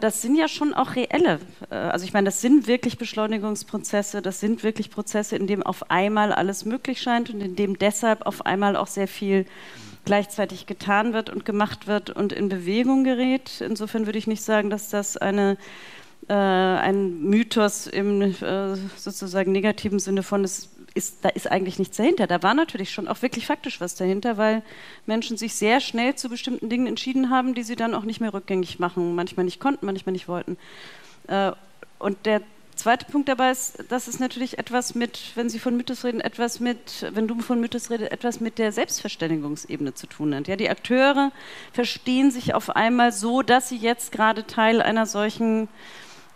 das sind ja schon auch reelle, äh, also ich meine, das sind wirklich Beschleunigungsprozesse, das sind wirklich Prozesse, in denen auf einmal alles möglich scheint und in dem deshalb auf einmal auch sehr viel gleichzeitig getan wird und gemacht wird und in Bewegung gerät. Insofern würde ich nicht sagen, dass das eine äh, ein Mythos im äh, sozusagen negativen Sinne von es ist, da ist eigentlich nichts dahinter. Da war natürlich schon auch wirklich faktisch was dahinter, weil Menschen sich sehr schnell zu bestimmten Dingen entschieden haben, die sie dann auch nicht mehr rückgängig machen, manchmal nicht konnten, manchmal nicht wollten. Äh, und der zweite Punkt dabei ist, dass es natürlich etwas mit, wenn Sie von Mythos reden, etwas mit, wenn du von Mythos redest, etwas mit der Selbstverständigungsebene zu tun hat. Ja, die Akteure verstehen sich auf einmal so, dass sie jetzt gerade Teil einer solchen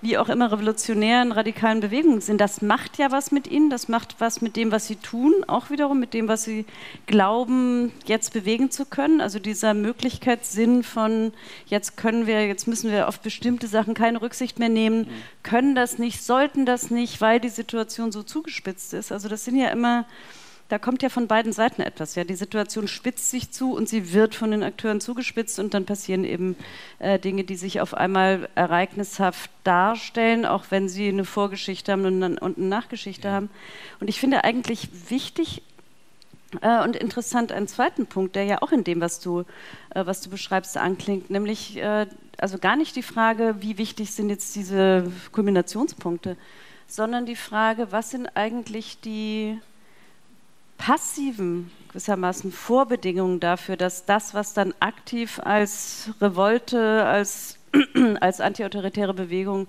wie auch immer revolutionären, radikalen Bewegungen sind. Das macht ja was mit ihnen, das macht was mit dem, was sie tun, auch wiederum mit dem, was sie glauben, jetzt bewegen zu können. Also dieser Möglichkeitssinn von, jetzt können wir, jetzt müssen wir auf bestimmte Sachen keine Rücksicht mehr nehmen, können das nicht, sollten das nicht, weil die Situation so zugespitzt ist. Also das sind ja immer da kommt ja von beiden Seiten etwas. Ja, die Situation spitzt sich zu und sie wird von den Akteuren zugespitzt und dann passieren eben äh, Dinge, die sich auf einmal ereignishaft darstellen, auch wenn sie eine Vorgeschichte haben und, und eine Nachgeschichte ja. haben. Und ich finde eigentlich wichtig äh, und interessant einen zweiten Punkt, der ja auch in dem, was du, äh, was du beschreibst, anklingt, nämlich äh, also gar nicht die Frage, wie wichtig sind jetzt diese Kulminationspunkte, sondern die Frage, was sind eigentlich die passiven gewissermaßen Vorbedingungen dafür, dass das, was dann aktiv als Revolte, als, als antiautoritäre Bewegung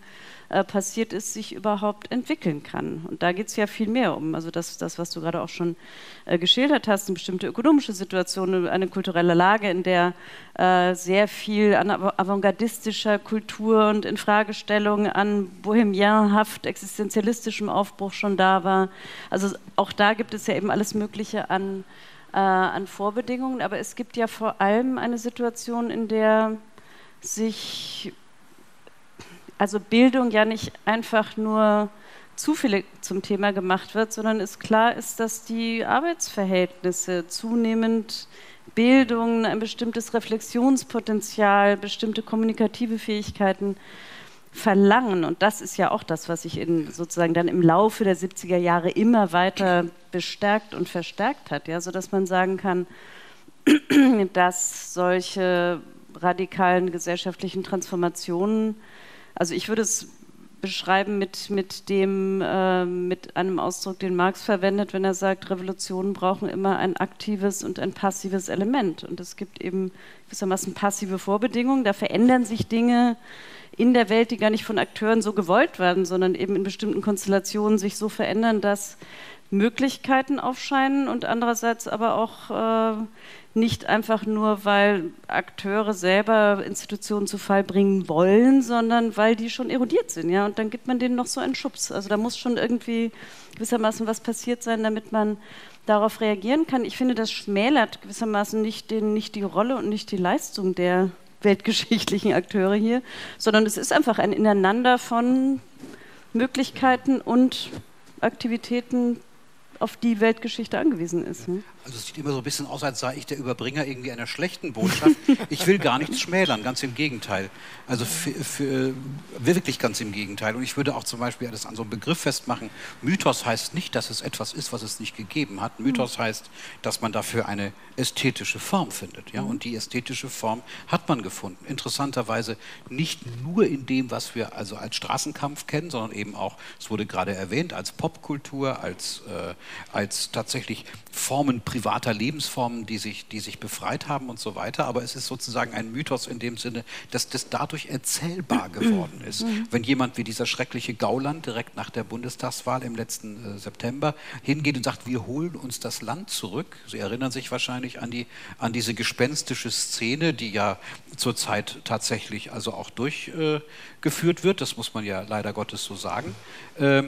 äh, passiert ist, sich überhaupt entwickeln kann. Und da geht es ja viel mehr um. Also das, das was du gerade auch schon äh, geschildert hast, eine bestimmte ökonomische Situation, eine kulturelle Lage, in der äh, sehr viel an avantgardistischer Kultur und Infragestellung, an bohemienhaft existenzialistischem Aufbruch schon da war. Also auch da gibt es ja eben alles Mögliche an, äh, an Vorbedingungen, aber es gibt ja vor allem eine Situation, in der sich also Bildung ja nicht einfach nur zufällig zum Thema gemacht wird, sondern es klar ist, dass die Arbeitsverhältnisse zunehmend Bildung, ein bestimmtes Reflexionspotenzial, bestimmte kommunikative Fähigkeiten verlangen. Und das ist ja auch das, was sich in, sozusagen dann im Laufe der 70er Jahre immer weiter bestärkt und verstärkt hat, ja, sodass man sagen kann, dass solche radikalen gesellschaftlichen Transformationen also ich würde es beschreiben mit, mit, dem, äh, mit einem Ausdruck, den Marx verwendet, wenn er sagt, Revolutionen brauchen immer ein aktives und ein passives Element. Und es gibt eben gewissermaßen passive Vorbedingungen. Da verändern sich Dinge in der Welt, die gar nicht von Akteuren so gewollt werden, sondern eben in bestimmten Konstellationen sich so verändern, dass Möglichkeiten aufscheinen und andererseits aber auch äh, nicht einfach nur, weil Akteure selber Institutionen zu Fall bringen wollen, sondern weil die schon erodiert sind. Ja? Und dann gibt man denen noch so einen Schubs. Also da muss schon irgendwie gewissermaßen was passiert sein, damit man darauf reagieren kann. Ich finde, das schmälert gewissermaßen nicht, den, nicht die Rolle und nicht die Leistung der weltgeschichtlichen Akteure hier, sondern es ist einfach ein Ineinander von Möglichkeiten und Aktivitäten, auf die Weltgeschichte angewiesen ist. Ne? Also es sieht immer so ein bisschen aus, als sei ich der Überbringer irgendwie einer schlechten Botschaft. Ich will gar nichts schmälern, ganz im Gegenteil. Also für, für, wirklich ganz im Gegenteil. Und ich würde auch zum Beispiel das an so einem Begriff festmachen. Mythos heißt nicht, dass es etwas ist, was es nicht gegeben hat. Mythos heißt, dass man dafür eine ästhetische Form findet. Ja? Und die ästhetische Form hat man gefunden. Interessanterweise nicht nur in dem, was wir also als Straßenkampf kennen, sondern eben auch, es wurde gerade erwähnt, als Popkultur, als, äh, als tatsächlich Formen privater Lebensformen, die sich, die sich befreit haben und so weiter. Aber es ist sozusagen ein Mythos in dem Sinne, dass das dadurch erzählbar geworden ist. Mhm. Wenn jemand wie dieser schreckliche Gauland direkt nach der Bundestagswahl im letzten äh, September hingeht und sagt, wir holen uns das Land zurück. Sie erinnern sich wahrscheinlich an, die, an diese gespenstische Szene, die ja zurzeit tatsächlich also auch durchgeführt äh, wird. Das muss man ja leider Gottes so sagen. Äh,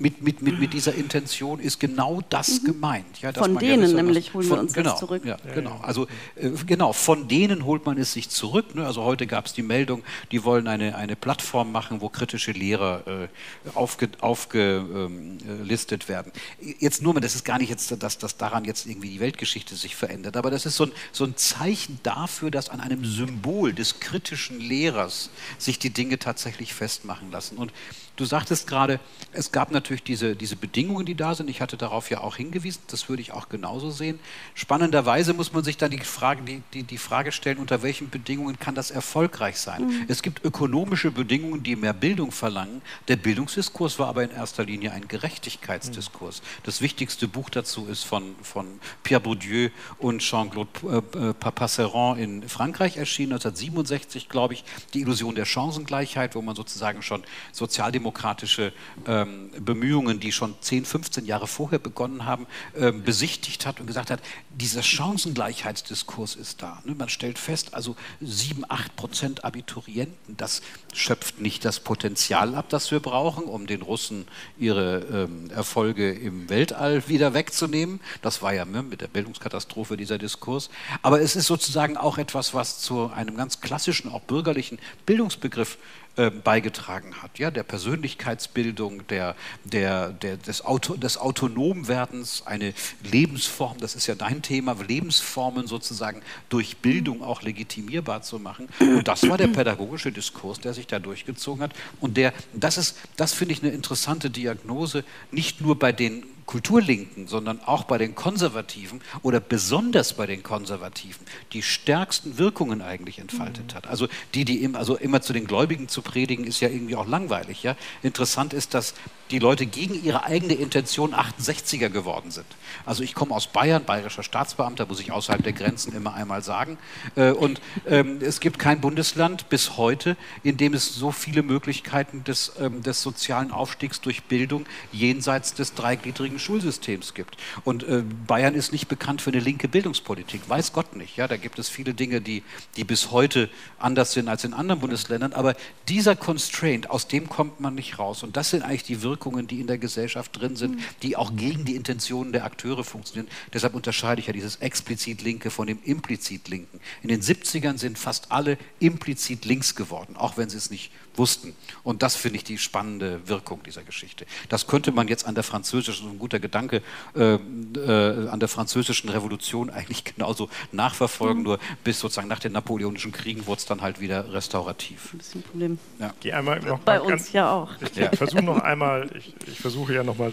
mit, mit, mit, mit dieser Intention ist genau das mhm. gemeint. Ja, von denen ja nämlich holen von, wir uns genau, das zurück. Ja, genau, also äh, genau, von denen holt man es sich zurück. Ne? Also heute gab es die Meldung, die wollen eine, eine Plattform machen, wo kritische Lehrer äh, aufgelistet aufge, ähm, werden. Jetzt nur mal, das ist gar nicht jetzt, dass, dass daran jetzt irgendwie die Weltgeschichte sich verändert, aber das ist so ein, so ein Zeichen dafür, dass an einem Symbol des kritischen Lehrers sich die Dinge tatsächlich festmachen lassen. Und Du sagtest gerade, es gab natürlich diese, diese Bedingungen, die da sind. Ich hatte darauf ja auch hingewiesen. Das würde ich auch genauso sehen. Spannenderweise muss man sich dann die Frage, die, die, die Frage stellen, unter welchen Bedingungen kann das erfolgreich sein? Mhm. Es gibt ökonomische Bedingungen, die mehr Bildung verlangen. Der Bildungsdiskurs war aber in erster Linie ein Gerechtigkeitsdiskurs. Mhm. Das wichtigste Buch dazu ist von, von Pierre Bourdieu und Jean-Claude äh, Passeron in Frankreich erschienen, 1967, glaube ich, Die Illusion der Chancengleichheit, wo man sozusagen schon Sozialdemokratie sozialdemokratische ähm, Bemühungen, die schon 10, 15 Jahre vorher begonnen haben, ähm, besichtigt hat und gesagt hat, dieser Chancengleichheitsdiskurs ist da. Ne? Man stellt fest, also 7, 8 Prozent Abiturienten, das schöpft nicht das Potenzial ab, das wir brauchen, um den Russen ihre ähm, Erfolge im Weltall wieder wegzunehmen. Das war ja ne, mit der Bildungskatastrophe dieser Diskurs. Aber es ist sozusagen auch etwas, was zu einem ganz klassischen, auch bürgerlichen Bildungsbegriff äh, beigetragen hat, ja, der Persönlichkeitsbildung, der, der, der, des, Auto, des Autonomwerdens, eine Lebensform, das ist ja dein Thema, Lebensformen sozusagen durch Bildung auch legitimierbar zu machen. Und das war der pädagogische Diskurs, der sich da durchgezogen hat. Und der, das ist, das finde ich eine interessante Diagnose, nicht nur bei den Kulturlinken, sondern auch bei den Konservativen oder besonders bei den Konservativen die stärksten Wirkungen eigentlich entfaltet hat. Also die, die im, also immer zu den Gläubigen zu predigen, ist ja irgendwie auch langweilig. Ja? Interessant ist, dass die Leute gegen ihre eigene Intention 68er geworden sind. Also ich komme aus Bayern, bayerischer Staatsbeamter, muss ich außerhalb der Grenzen immer einmal sagen. Äh, und ähm, es gibt kein Bundesland bis heute, in dem es so viele Möglichkeiten des, ähm, des sozialen Aufstiegs durch Bildung jenseits des dreigliedrigen Schulsystems gibt. Und äh, Bayern ist nicht bekannt für eine linke Bildungspolitik, weiß Gott nicht. Ja, da gibt es viele Dinge, die, die bis heute anders sind als in anderen Bundesländern. Aber dieser Constraint, aus dem kommt man nicht raus. Und das sind eigentlich die Wirkungen, die in der Gesellschaft drin sind, die auch gegen die Intentionen der Akteure funktionieren. Deshalb unterscheide ich ja dieses explizit Linke von dem implizit Linken. In den 70ern sind fast alle implizit links geworden, auch wenn sie es nicht wussten. Und das finde ich die spannende Wirkung dieser Geschichte. Das könnte man jetzt an der französischen, ein guter Gedanke, äh, äh, an der französischen Revolution eigentlich genauso nachverfolgen, mhm. nur bis sozusagen nach den napoleonischen Kriegen wurde es dann halt wieder restaurativ. Das ist ein Problem. Ja. Geh einmal noch Bei uns ganz, ja auch. Ich, ja. versuche noch einmal, ich, ich versuche ja nochmal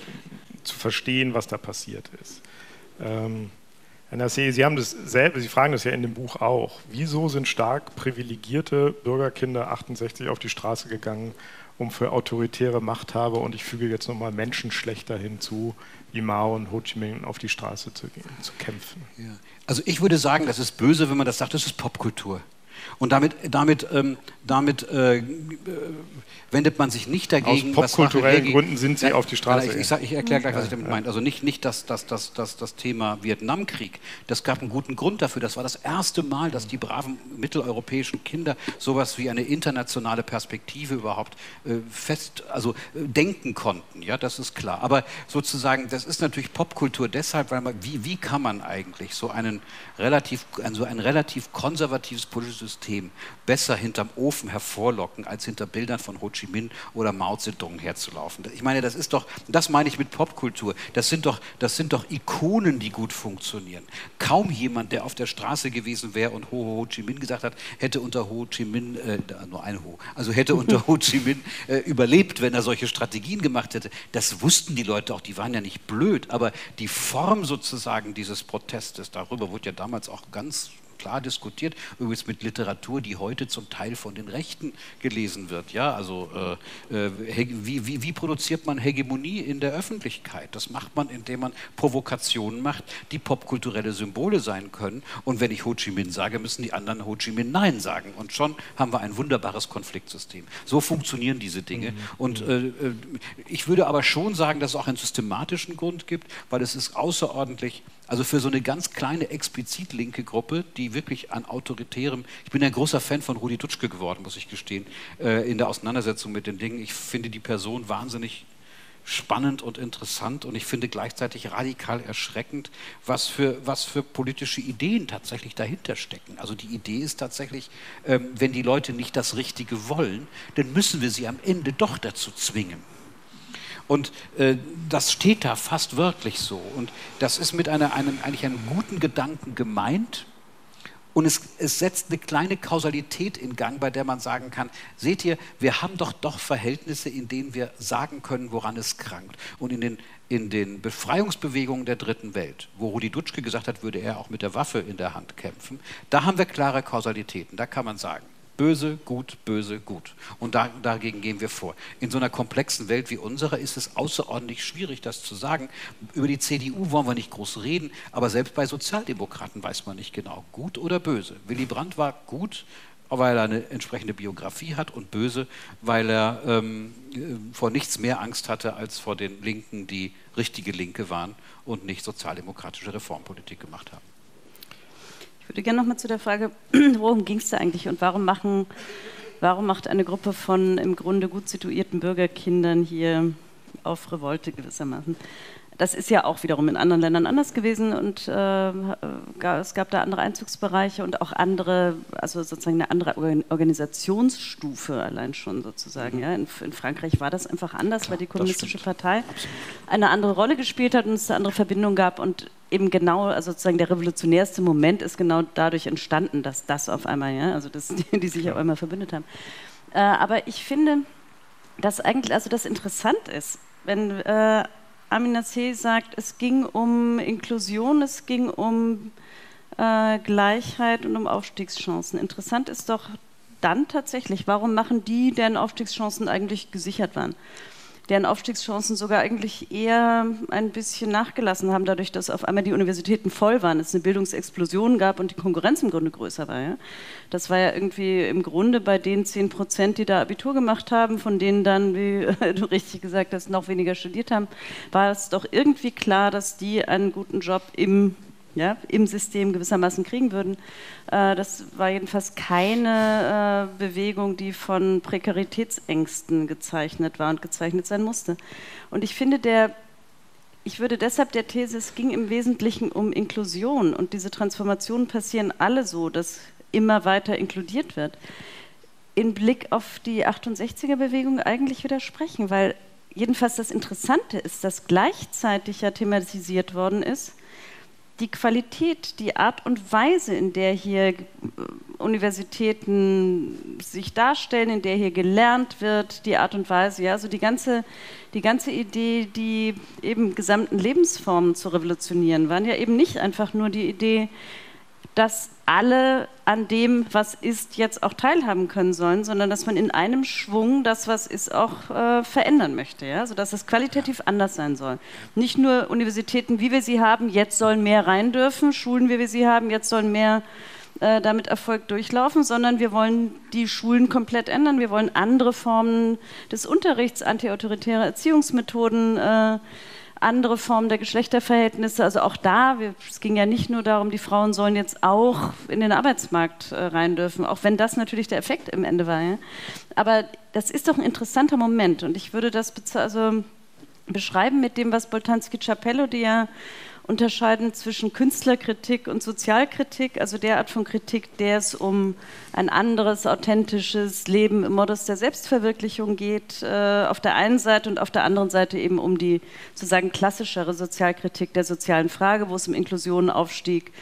zu verstehen, was da passiert ist. Ähm, Herr Nassé, Sie haben das selber, Sie fragen das ja in dem Buch auch. Wieso sind stark privilegierte Bürgerkinder 68 auf die Straße gegangen, um für autoritäre Machthaber und ich füge jetzt nochmal Menschen schlechter hinzu, wie Mao und Ho Chi Minh auf die Straße zu gehen, zu kämpfen? Ja. Also ich würde sagen, das ist böse, wenn man das sagt, das ist Popkultur. Und damit, damit, ähm, damit äh, wendet man sich nicht dagegen. Aus popkulturellen Gründen sind sie ja, auf die Straße. Ich, ich, ich erkläre gleich, was ich damit meine. Also nicht, nicht das, das, das, das, das Thema Vietnamkrieg. Das gab einen guten Grund dafür. Das war das erste Mal, dass die braven mitteleuropäischen Kinder sowas wie eine internationale Perspektive überhaupt äh, fest, also äh, denken konnten. Ja, das ist klar. Aber sozusagen, das ist natürlich Popkultur deshalb, weil man, wie, wie kann man eigentlich so einen relativ, also ein relativ konservatives politisches System besser hinterm Ofen hervorlocken, als hinter Bildern von Ho Chi Minh oder Mao Zedong herzulaufen. Ich meine, das ist doch, das meine ich mit Popkultur. Das sind doch, das sind doch Ikonen, die gut funktionieren. Kaum jemand, der auf der Straße gewesen wäre und Ho, Ho Chi Minh gesagt hat, hätte unter Ho Chi Minh, äh, nur ein Ho, also hätte unter Ho Chi Minh äh, überlebt, wenn er solche Strategien gemacht hätte. Das wussten die Leute auch, die waren ja nicht blöd, aber die Form sozusagen dieses Protestes, darüber wurde ja damals auch ganz klar diskutiert, übrigens mit Literatur, die heute zum Teil von den Rechten gelesen wird. Ja, also äh, äh wie, wie, wie, produziert man Hegemonie in der Öffentlichkeit? Das macht man, indem man Provokationen macht, die popkulturelle Symbole sein können. Und wenn ich Ho Chi Minh sage, müssen die anderen Ho Chi Minh Nein sagen. Und schon haben wir ein wunderbares Konfliktsystem. So funktionieren diese Dinge. Mhm. Und äh, äh, ich würde aber schon sagen, dass es auch einen systematischen Grund gibt, weil es ist außerordentlich also für so eine ganz kleine explizit linke Gruppe, die wirklich an autoritärem, ich bin ein großer Fan von Rudi Dutschke geworden, muss ich gestehen, äh, in der Auseinandersetzung mit den Dingen. Ich finde die Person wahnsinnig spannend und interessant und ich finde gleichzeitig radikal erschreckend, was für, was für politische Ideen tatsächlich dahinter stecken. Also die Idee ist tatsächlich, ähm, wenn die Leute nicht das Richtige wollen, dann müssen wir sie am Ende doch dazu zwingen. Und äh, das steht da fast wörtlich so. Und das ist mit einer, einem, eigentlich einem guten Gedanken gemeint. Und es, es, setzt eine kleine Kausalität in Gang, bei der man sagen kann, seht ihr, wir haben doch doch Verhältnisse, in denen wir sagen können, woran es krankt. Und in den, in den Befreiungsbewegungen der dritten Welt, wo Rudi Dutschke gesagt hat, würde er auch mit der Waffe in der Hand kämpfen, da haben wir klare Kausalitäten. Da kann man sagen, Böse, gut, böse, gut. Und da, dagegen gehen wir vor. In so einer komplexen Welt wie unserer ist es außerordentlich schwierig, das zu sagen. Über die CDU wollen wir nicht groß reden, aber selbst bei Sozialdemokraten weiß man nicht genau, gut oder böse. Willy Brandt war gut, weil er eine entsprechende Biografie hat und böse, weil er ähm, vor nichts mehr Angst hatte als vor den Linken, die richtige Linke waren und nicht sozialdemokratische Reformpolitik gemacht haben. Ich würde gerne noch mal zu der Frage, worum ging es da eigentlich und warum machen, warum macht eine Gruppe von im Grunde gut situierten Bürgerkindern hier auf Revolte gewissermaßen? Das ist ja auch wiederum in anderen Ländern anders gewesen und äh, es gab da andere Einzugsbereiche und auch andere, also sozusagen eine andere Organisationsstufe allein schon sozusagen. Ja. In, in Frankreich war das einfach anders, Klar, weil die Kommunistische Partei eine andere Rolle gespielt hat und es eine andere Verbindung gab und eben genau, also sozusagen der revolutionärste Moment ist genau dadurch entstanden, dass das auf einmal, ja, also dass die, die sich auf einmal verbündet haben. Äh, aber ich finde, dass eigentlich, also das interessant ist, wenn äh, Amin C. sagt, es ging um Inklusion, es ging um äh, Gleichheit und um Aufstiegschancen. Interessant ist doch dann tatsächlich, warum machen die, deren Aufstiegschancen eigentlich gesichert waren? Deren Aufstiegschancen sogar eigentlich eher ein bisschen nachgelassen haben, dadurch, dass auf einmal die Universitäten voll waren, es eine Bildungsexplosion gab und die Konkurrenz im Grunde größer war. Ja? Das war ja irgendwie im Grunde bei den 10 Prozent, die da Abitur gemacht haben, von denen dann, wie du richtig gesagt hast, noch weniger studiert haben, war es doch irgendwie klar, dass die einen guten Job im ja, im System gewissermaßen kriegen würden. Äh, das war jedenfalls keine äh, Bewegung, die von Prekaritätsängsten gezeichnet war und gezeichnet sein musste. Und ich finde, der, ich würde deshalb der These, es ging im Wesentlichen um Inklusion und diese Transformationen passieren alle so, dass immer weiter inkludiert wird. In Blick auf die 68er-Bewegung eigentlich widersprechen, weil jedenfalls das Interessante ist, dass gleichzeitig ja thematisiert worden ist, die Qualität, die Art und Weise, in der hier äh, Universitäten sich darstellen, in der hier gelernt wird, die Art und Weise, ja, also die ganze, die ganze Idee, die eben gesamten Lebensformen zu revolutionieren, waren ja eben nicht einfach nur die Idee, dass alle an dem, was ist, jetzt auch teilhaben können sollen, sondern dass man in einem Schwung das, was ist, auch äh, verändern möchte. Ja? Also dass es qualitativ anders sein soll. Nicht nur Universitäten, wie wir sie haben, jetzt sollen mehr rein dürfen, Schulen, wie wir sie haben, jetzt sollen mehr äh, damit Erfolg durchlaufen, sondern wir wollen die Schulen komplett ändern. Wir wollen andere Formen des Unterrichts, antiautoritäre Erziehungsmethoden. Äh, andere Formen der Geschlechterverhältnisse. Also auch da, wir, es ging ja nicht nur darum, die Frauen sollen jetzt auch in den Arbeitsmarkt äh, rein dürfen, auch wenn das natürlich der Effekt im Ende war. Ja? Aber das ist doch ein interessanter Moment und ich würde das also beschreiben mit dem, was Boltanski-Capello, die ja unterscheiden zwischen Künstlerkritik und Sozialkritik, also der Art von Kritik, der es um ein anderes, authentisches Leben im Modus der Selbstverwirklichung geht, äh, auf der einen Seite und auf der anderen Seite eben um die sozusagen klassischere Sozialkritik der sozialen Frage, wo es um Inklusion, Aufstieg,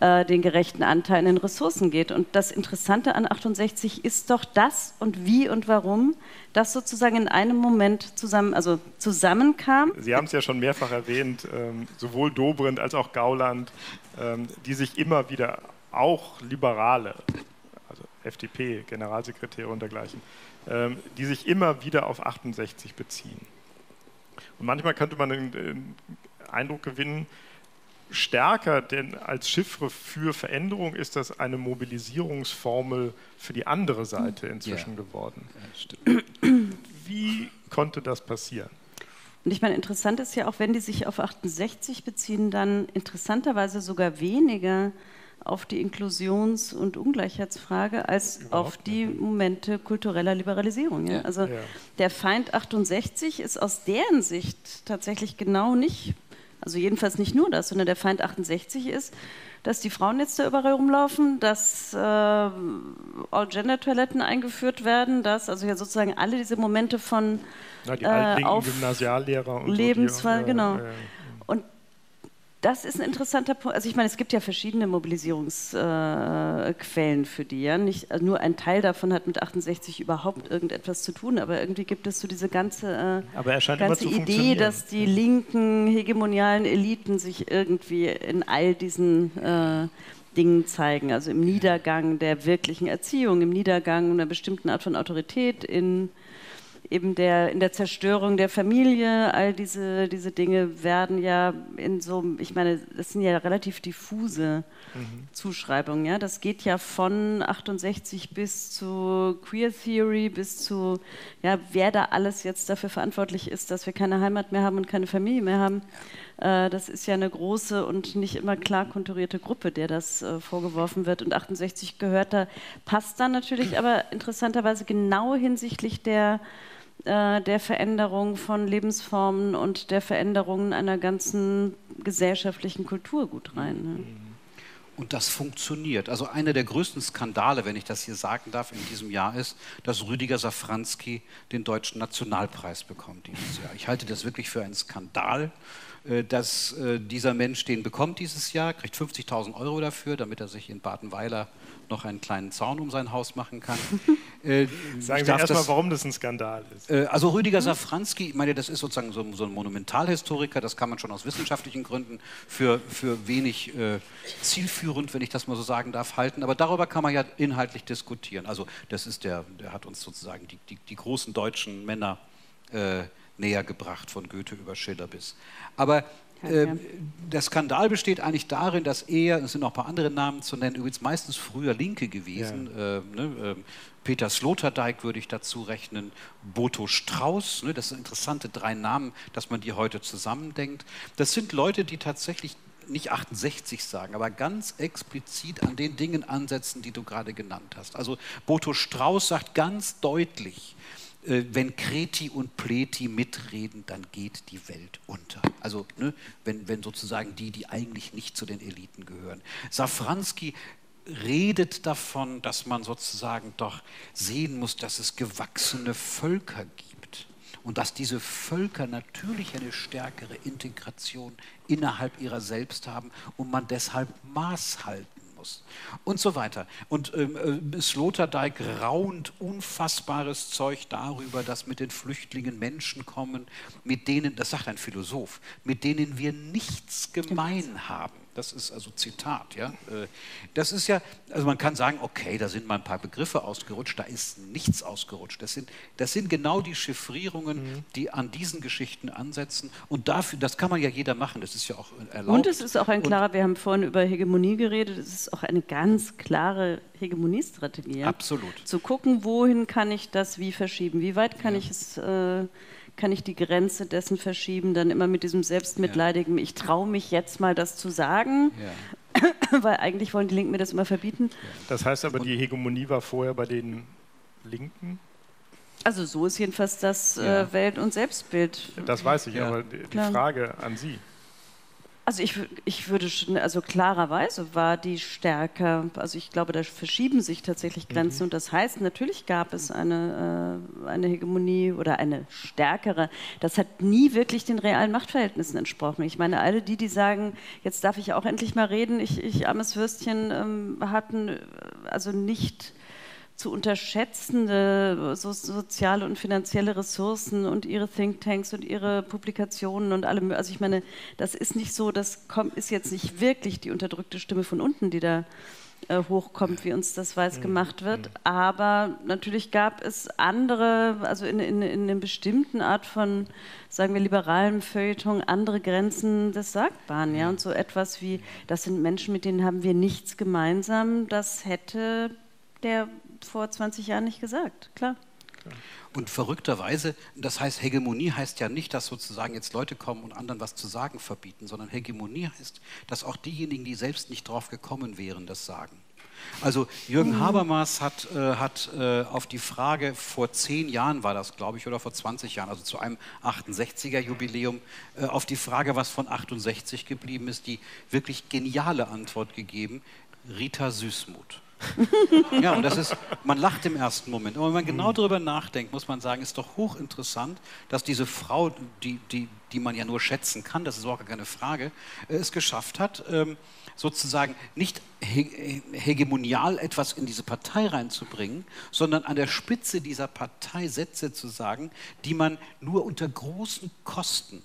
äh, den gerechten Anteil in den Ressourcen geht. Und das Interessante an 68 ist doch das und wie und warum das sozusagen in einem Moment zusammen, also zusammenkam. Sie haben es ja schon mehrfach erwähnt, ähm, sowohl Dobrindt als auch Gauland, ähm, die sich immer wieder auch Liberale, also FDP, Generalsekretäre und dergleichen, ähm, die sich immer wieder auf 68 beziehen. Und manchmal könnte man den, den Eindruck gewinnen, stärker denn als Chiffre für Veränderung ist das eine Mobilisierungsformel für die andere Seite inzwischen ja. geworden. Ja, Wie konnte das passieren? Und ich meine, interessant ist ja auch, wenn die sich auf 68 beziehen, dann interessanterweise sogar weniger auf die Inklusions- und Ungleichheitsfrage als Überhaupt auf die nicht. Momente kultureller Liberalisierung. Ja? Also ja. der Feind 68 ist aus deren Sicht tatsächlich genau nicht also jedenfalls nicht nur das, sondern der Feind 68 ist, dass die Frauen jetzt da überall rumlaufen, dass äh, All-Gender-Toiletten eingeführt werden, dass also ja sozusagen alle diese Momente von Na, die äh, auf Gymnasiallehrer und Lebensfall, so, genau. Ja, ja das ist ein interessanter Punkt. Also ich meine, es gibt ja verschiedene Mobilisierungsquellen äh, für die. Ja? Nicht, also nur ein Teil davon hat mit 68 überhaupt irgendetwas zu tun, aber irgendwie gibt es so diese ganze, äh, ganze Idee, dass die linken hegemonialen Eliten sich irgendwie in all diesen äh, Dingen zeigen. Also im Niedergang der wirklichen Erziehung, im Niedergang einer bestimmten Art von Autorität, in eben der, in der Zerstörung der Familie, all diese, diese Dinge werden ja in so, ich meine, das sind ja relativ diffuse mhm. Zuschreibungen, ja, das geht ja von 68 bis zu Queer Theory, bis zu, ja, wer da alles jetzt dafür verantwortlich ist, dass wir keine Heimat mehr haben und keine Familie mehr haben. Äh, das ist ja eine große und nicht immer klar konturierte Gruppe, der das äh, vorgeworfen wird. Und 68 gehört da, passt dann natürlich aber interessanterweise genau hinsichtlich der äh, der Veränderung von Lebensformen und der Veränderungen einer ganzen gesellschaftlichen Kultur gut rein. Ne? Und das funktioniert. Also einer der größten Skandale, wenn ich das hier sagen darf, in diesem Jahr ist, dass Rüdiger Safranski den Deutschen Nationalpreis bekommt dieses Jahr. Ich halte das wirklich für einen Skandal. Äh, dass äh, dieser Mensch den bekommt dieses Jahr, kriegt 50.000 Euro dafür, damit er sich in Badenweiler noch einen kleinen Zaun um sein Haus machen kann. Äh, Sagen Sie erstmal, warum das ein Skandal ist. also Rüdiger Safranski, ich meine, das ist sozusagen so, so, ein Monumentalhistoriker, das kann man schon aus wissenschaftlichen Gründen für, für wenig äh, zielführend, wenn ich das mal so sagen darf, halten. Aber darüber kann man ja inhaltlich diskutieren. Also das ist der, der hat uns sozusagen die, die, die großen deutschen Männer äh, näher gebracht, von Goethe über Schiller bis. Aber äh, der Skandal besteht eigentlich darin, dass er, es sind noch ein paar andere Namen zu nennen, übrigens meistens früher Linke gewesen, ja. äh, ne, äh, Peter Sloterdijk würde ich dazu rechnen, Boto Strauß, ne, das sind interessante drei Namen, dass man die heute zusammendenkt. Das sind Leute, die tatsächlich nicht 68 sagen, aber ganz explizit an den Dingen ansetzen, die du gerade genannt hast. Also Boto Strauß sagt ganz deutlich, äh, wenn Kreti und Pleti mitreden, dann geht die Welt unter. Also ne, wenn, wenn sozusagen die, die eigentlich nicht zu den Eliten gehören. Safranski redet davon, dass man sozusagen doch sehen muss, dass es gewachsene Völker gibt und dass diese Völker natürlich eine stärkere Integration innerhalb ihrer selbst haben und man deshalb Maß halten muss und so weiter. Und ähm, äh, Sloterdijk raunt unfassbares Zeug darüber, dass mit den Flüchtlingen Menschen kommen, mit denen, das sagt ein Philosoph, mit denen wir nichts gemein haben. Das ist also Zitat, ja. Äh, das ist ja, also man kann sagen, okay, da sind mal ein paar Begriffe ausgerutscht, da ist nichts ausgerutscht. Das sind, das sind genau die Chiffrierungen, mhm. die an diesen Geschichten ansetzen. Und dafür, das kann man ja jeder machen, das ist ja auch erlaubt. Und es ist auch ein klarer, wir haben vorhin über Hegemonie geredet, es ist auch eine ganz klare Hegemoniestrategie. Ja? Absolut. Zu gucken, wohin kann ich das wie verschieben, wie weit kann ja. ich es. Äh, kann ich die Grenze dessen verschieben, dann immer mit diesem selbstmitleidigen, ich traue mich jetzt mal das zu sagen, ja. weil eigentlich wollen die Linken mir das immer verbieten. Das heißt aber, die Hegemonie war vorher bei den Linken? Also so ist jedenfalls das ja. äh, Welt- und Selbstbild. Das weiß ich, ja. aber die Klar. Frage an Sie. Also ich, ich würde schon, also klarerweise war die stärker, also ich glaube, da verschieben sich tatsächlich Grenzen mhm. und das heißt, natürlich gab es eine, äh, eine Hegemonie oder eine stärkere. Das hat nie wirklich den realen Machtverhältnissen entsprochen. Ich meine, alle die, die sagen, jetzt darf ich auch endlich mal reden, ich, ich armes Würstchen, ähm, hatten äh, also nicht zu unterschätzende so soziale und finanzielle Ressourcen und ihre Thinktanks und ihre Publikationen und allem. Also ich meine, das ist nicht so, das kommt, ist jetzt nicht wirklich die unterdrückte Stimme von unten, die da äh, hochkommt, wie uns das weiß mhm. gemacht wird. Mhm. Aber natürlich gab es andere, also in, in, in einer bestimmten Art von, sagen wir, liberalen Feuilleton, andere Grenzen des Sagbaren. Ja? Und so etwas wie, das sind Menschen, mit denen haben wir nichts gemeinsam, das hätte der vor 20 Jahren nicht gesagt, klar. Und verrückterweise, das heißt, Hegemonie heißt ja nicht, dass sozusagen jetzt Leute kommen und anderen was zu sagen verbieten, sondern Hegemonie heißt, dass auch diejenigen, die selbst nicht drauf gekommen wären, das sagen. Also Jürgen mhm. Habermas hat, äh, hat äh, auf die Frage, vor zehn Jahren war das, glaube ich, oder vor 20 Jahren, also zu einem 68er-Jubiläum, äh, auf die Frage, was von 68 geblieben ist, die wirklich geniale Antwort gegeben, Rita Süßmuth. ja, und das ist, man lacht im ersten Moment. Aber wenn man genau darüber nachdenkt, muss man sagen, ist doch hochinteressant, dass diese Frau, die, die, die man ja nur schätzen kann, das ist auch gar keine Frage, äh, es geschafft hat, ähm, sozusagen nicht hegemonial etwas in diese Partei reinzubringen, sondern an der Spitze dieser Partei Sätze zu sagen, die man nur unter großen Kosten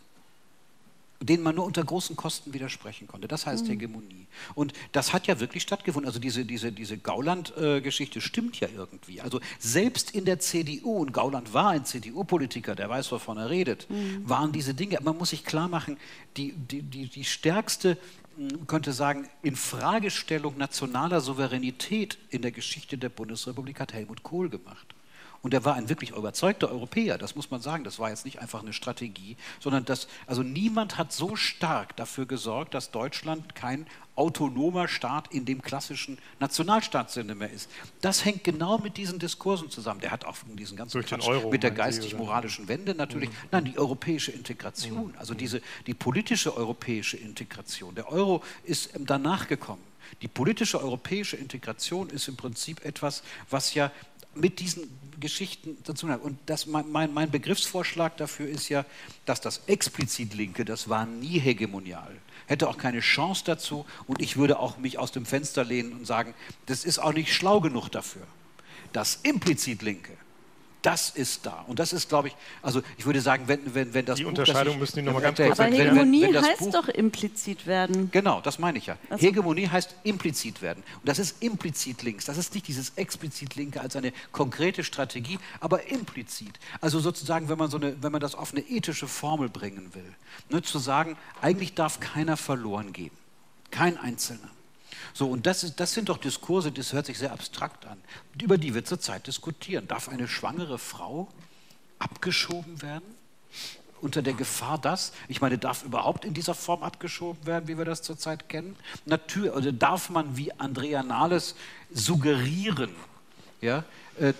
denen man nur unter großen Kosten widersprechen konnte. Das heißt mhm. Hegemonie. Und das hat ja wirklich stattgefunden. Also diese, diese, diese Gauland-Geschichte stimmt ja irgendwie. Also selbst in der CDU, und Gauland war ein CDU-Politiker, der weiß, wovon er redet, mhm. waren diese Dinge. Man muss sich klar machen, die, die, die, die stärkste hm, könnte sagen, Infragestellung nationaler Souveränität in der Geschichte der Bundesrepublik hat Helmut Kohl gemacht. Und er war ein wirklich überzeugter Europäer, das muss man sagen. Das war jetzt nicht einfach eine Strategie, sondern das, also niemand hat so stark dafür gesorgt, dass Deutschland kein autonomer Staat in dem klassischen Nationalstaatssinne mehr ist. Das hängt genau mit diesen Diskursen zusammen. Der hat auch diesen ganzen Quatsch Euro, mit der geistig-moralischen Wende natürlich. Mhm. Nein, die europäische Integration, also diese die politische europäische Integration. Der Euro ist danach gekommen. Die politische europäische Integration ist im Prinzip etwas, was ja mit diesen Geschichten dazu. Und das, mein, mein, Begriffsvorschlag dafür ist ja, dass das explizit Linke, das war nie hegemonial, hätte auch keine Chance dazu und ich würde auch mich aus dem Fenster lehnen und sagen, das ist auch nicht schlau genug dafür. Das implizit Linke, das ist da. Und das ist, glaube ich, also ich würde sagen, wenn, wenn, wenn das Die Buch, Unterscheidung ich, müssen die nochmal ganz kurz Aber Hegemonie wenn, wenn heißt Buch, doch implizit werden. Genau, das meine ich ja. Also. Hegemonie heißt implizit werden. Und das ist implizit links. Das ist nicht dieses explizit linke als eine konkrete Strategie, aber implizit. Also sozusagen, wenn man, so eine, wenn man das auf eine ethische Formel bringen will, ne, zu sagen, eigentlich darf keiner verloren gehen. Kein Einzelner. So, und das, ist, das sind doch Diskurse, das hört sich sehr abstrakt an, über die wir zurzeit diskutieren. Darf eine schwangere Frau abgeschoben werden? Unter der Gefahr, dass, ich meine, darf überhaupt in dieser Form abgeschoben werden, wie wir das zurzeit kennen? Natürlich, also darf man wie Andrea Nahles suggerieren, ja,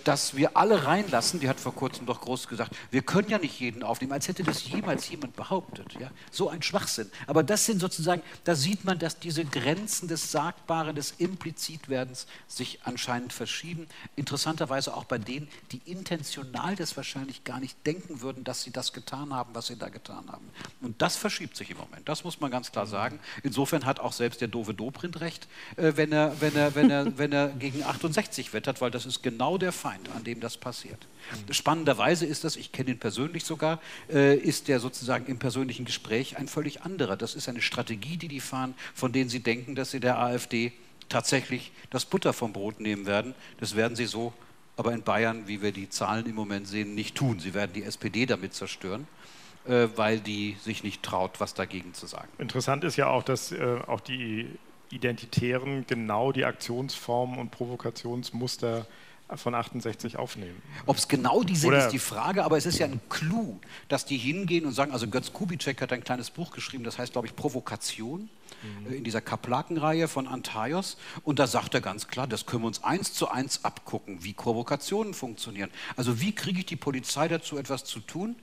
dass wir alle reinlassen, die hat vor kurzem doch groß gesagt, wir können ja nicht jeden aufnehmen, als hätte das jemals jemand behauptet. Ja? So ein Schwachsinn. Aber das sind sozusagen, da sieht man, dass diese Grenzen des Sagbaren, des Implizitwerdens sich anscheinend verschieben. Interessanterweise auch bei denen, die intentional das wahrscheinlich gar nicht denken würden, dass sie das getan haben, was sie da getan haben. Und das verschiebt sich im Moment. Das muss man ganz klar sagen. Insofern hat auch selbst der doofe Dobrindt recht, äh, wenn er, wenn er, wenn er, wenn er gegen 68 wettert, weil das ist genau der der Feind, an dem das passiert. Spannenderweise ist das, ich kenne ihn persönlich sogar, äh, ist der sozusagen im persönlichen Gespräch ein völlig anderer. Das ist eine Strategie, die die fahren, von denen sie denken, dass sie der AfD tatsächlich das Butter vom Brot nehmen werden. Das werden sie so aber in Bayern, wie wir die Zahlen im Moment sehen, nicht tun. Sie werden die SPD damit zerstören äh, weil die sich nicht traut, was dagegen zu sagen. Interessant ist ja auch, dass äh, auch die Identitären genau die Aktionsformen und Provokationsmuster von 68 aufnehmen. Ob es genau die sind, Oder ist die Frage, aber es ist ja ein Clou, dass die hingehen und sagen, also Götz Kubitschek hat ein kleines Buch geschrieben, das heißt, glaube ich, Provokation, mhm. in dieser Kaplakenreihe von Antaios. Und da sagt er ganz klar, das können wir uns eins zu eins abgucken, wie Provokationen funktionieren. Also wie kriege ich die Polizei dazu, etwas zu tun,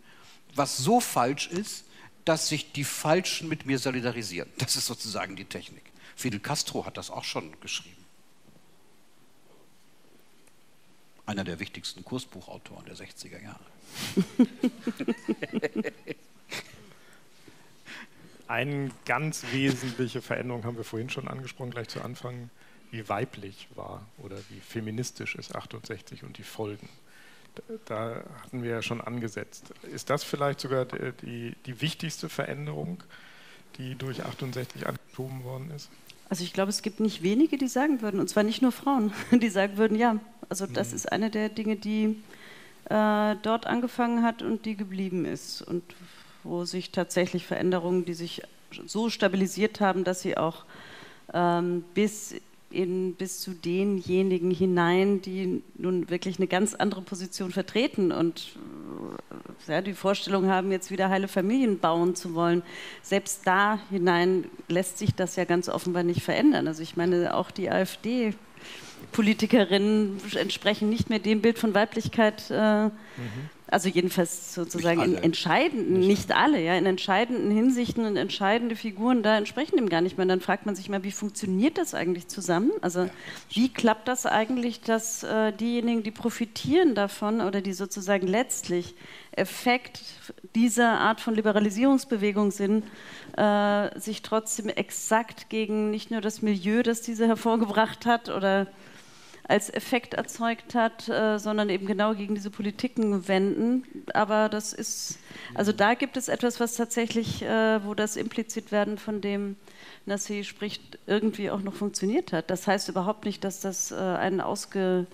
was so falsch ist, dass sich die Falschen mit mir solidarisieren. Das ist sozusagen die Technik. Fidel Castro hat das auch schon geschrieben. Einer der wichtigsten Kursbuchautoren der 60er Jahre. Eine ganz wesentliche Veränderung haben wir vorhin schon angesprochen, gleich zu Anfang, wie weiblich war oder wie feministisch ist 68 und die Folgen. Da hatten wir ja schon angesetzt. Ist das vielleicht sogar die, die wichtigste Veränderung, die durch 68 angeschoben worden ist? Also ich glaube, es gibt nicht wenige, die sagen würden, und zwar nicht nur Frauen, die sagen würden, ja, also das mhm. ist eine der Dinge, die äh, dort angefangen hat und die geblieben ist und wo sich tatsächlich Veränderungen, die sich so stabilisiert haben, dass sie auch ähm, bis in, bis zu denjenigen hinein, die nun wirklich eine ganz andere Position vertreten und äh, ja, die Vorstellung haben, jetzt wieder heile Familien bauen zu wollen. Selbst da hinein lässt sich das ja ganz offenbar nicht verändern. Also ich meine, auch die AfD Politikerinnen entsprechen nicht mehr dem Bild von Weiblichkeit, äh, mhm. Also jedenfalls sozusagen in entscheidenden, nicht, alle, ja, in entscheidenden Hinsichten und entscheidende Figuren da entsprechen dem gar nicht mehr. Und dann fragt man sich mal, wie funktioniert das eigentlich zusammen? Also ja. wie klappt das eigentlich, dass äh, diejenigen, die profitieren davon oder die sozusagen letztlich Effekt dieser Art von Liberalisierungsbewegung sind, äh, sich trotzdem exakt gegen nicht nur das Milieu, das diese hervorgebracht hat oder als Effekt erzeugt hat, äh, sondern eben genau gegen diese Politiken wenden. Aber das ist, also da gibt es etwas, was tatsächlich, äh, wo das implizit werden von dem Nassé spricht, irgendwie auch noch funktioniert hat. Das heißt überhaupt nicht, dass das äh, ein ausge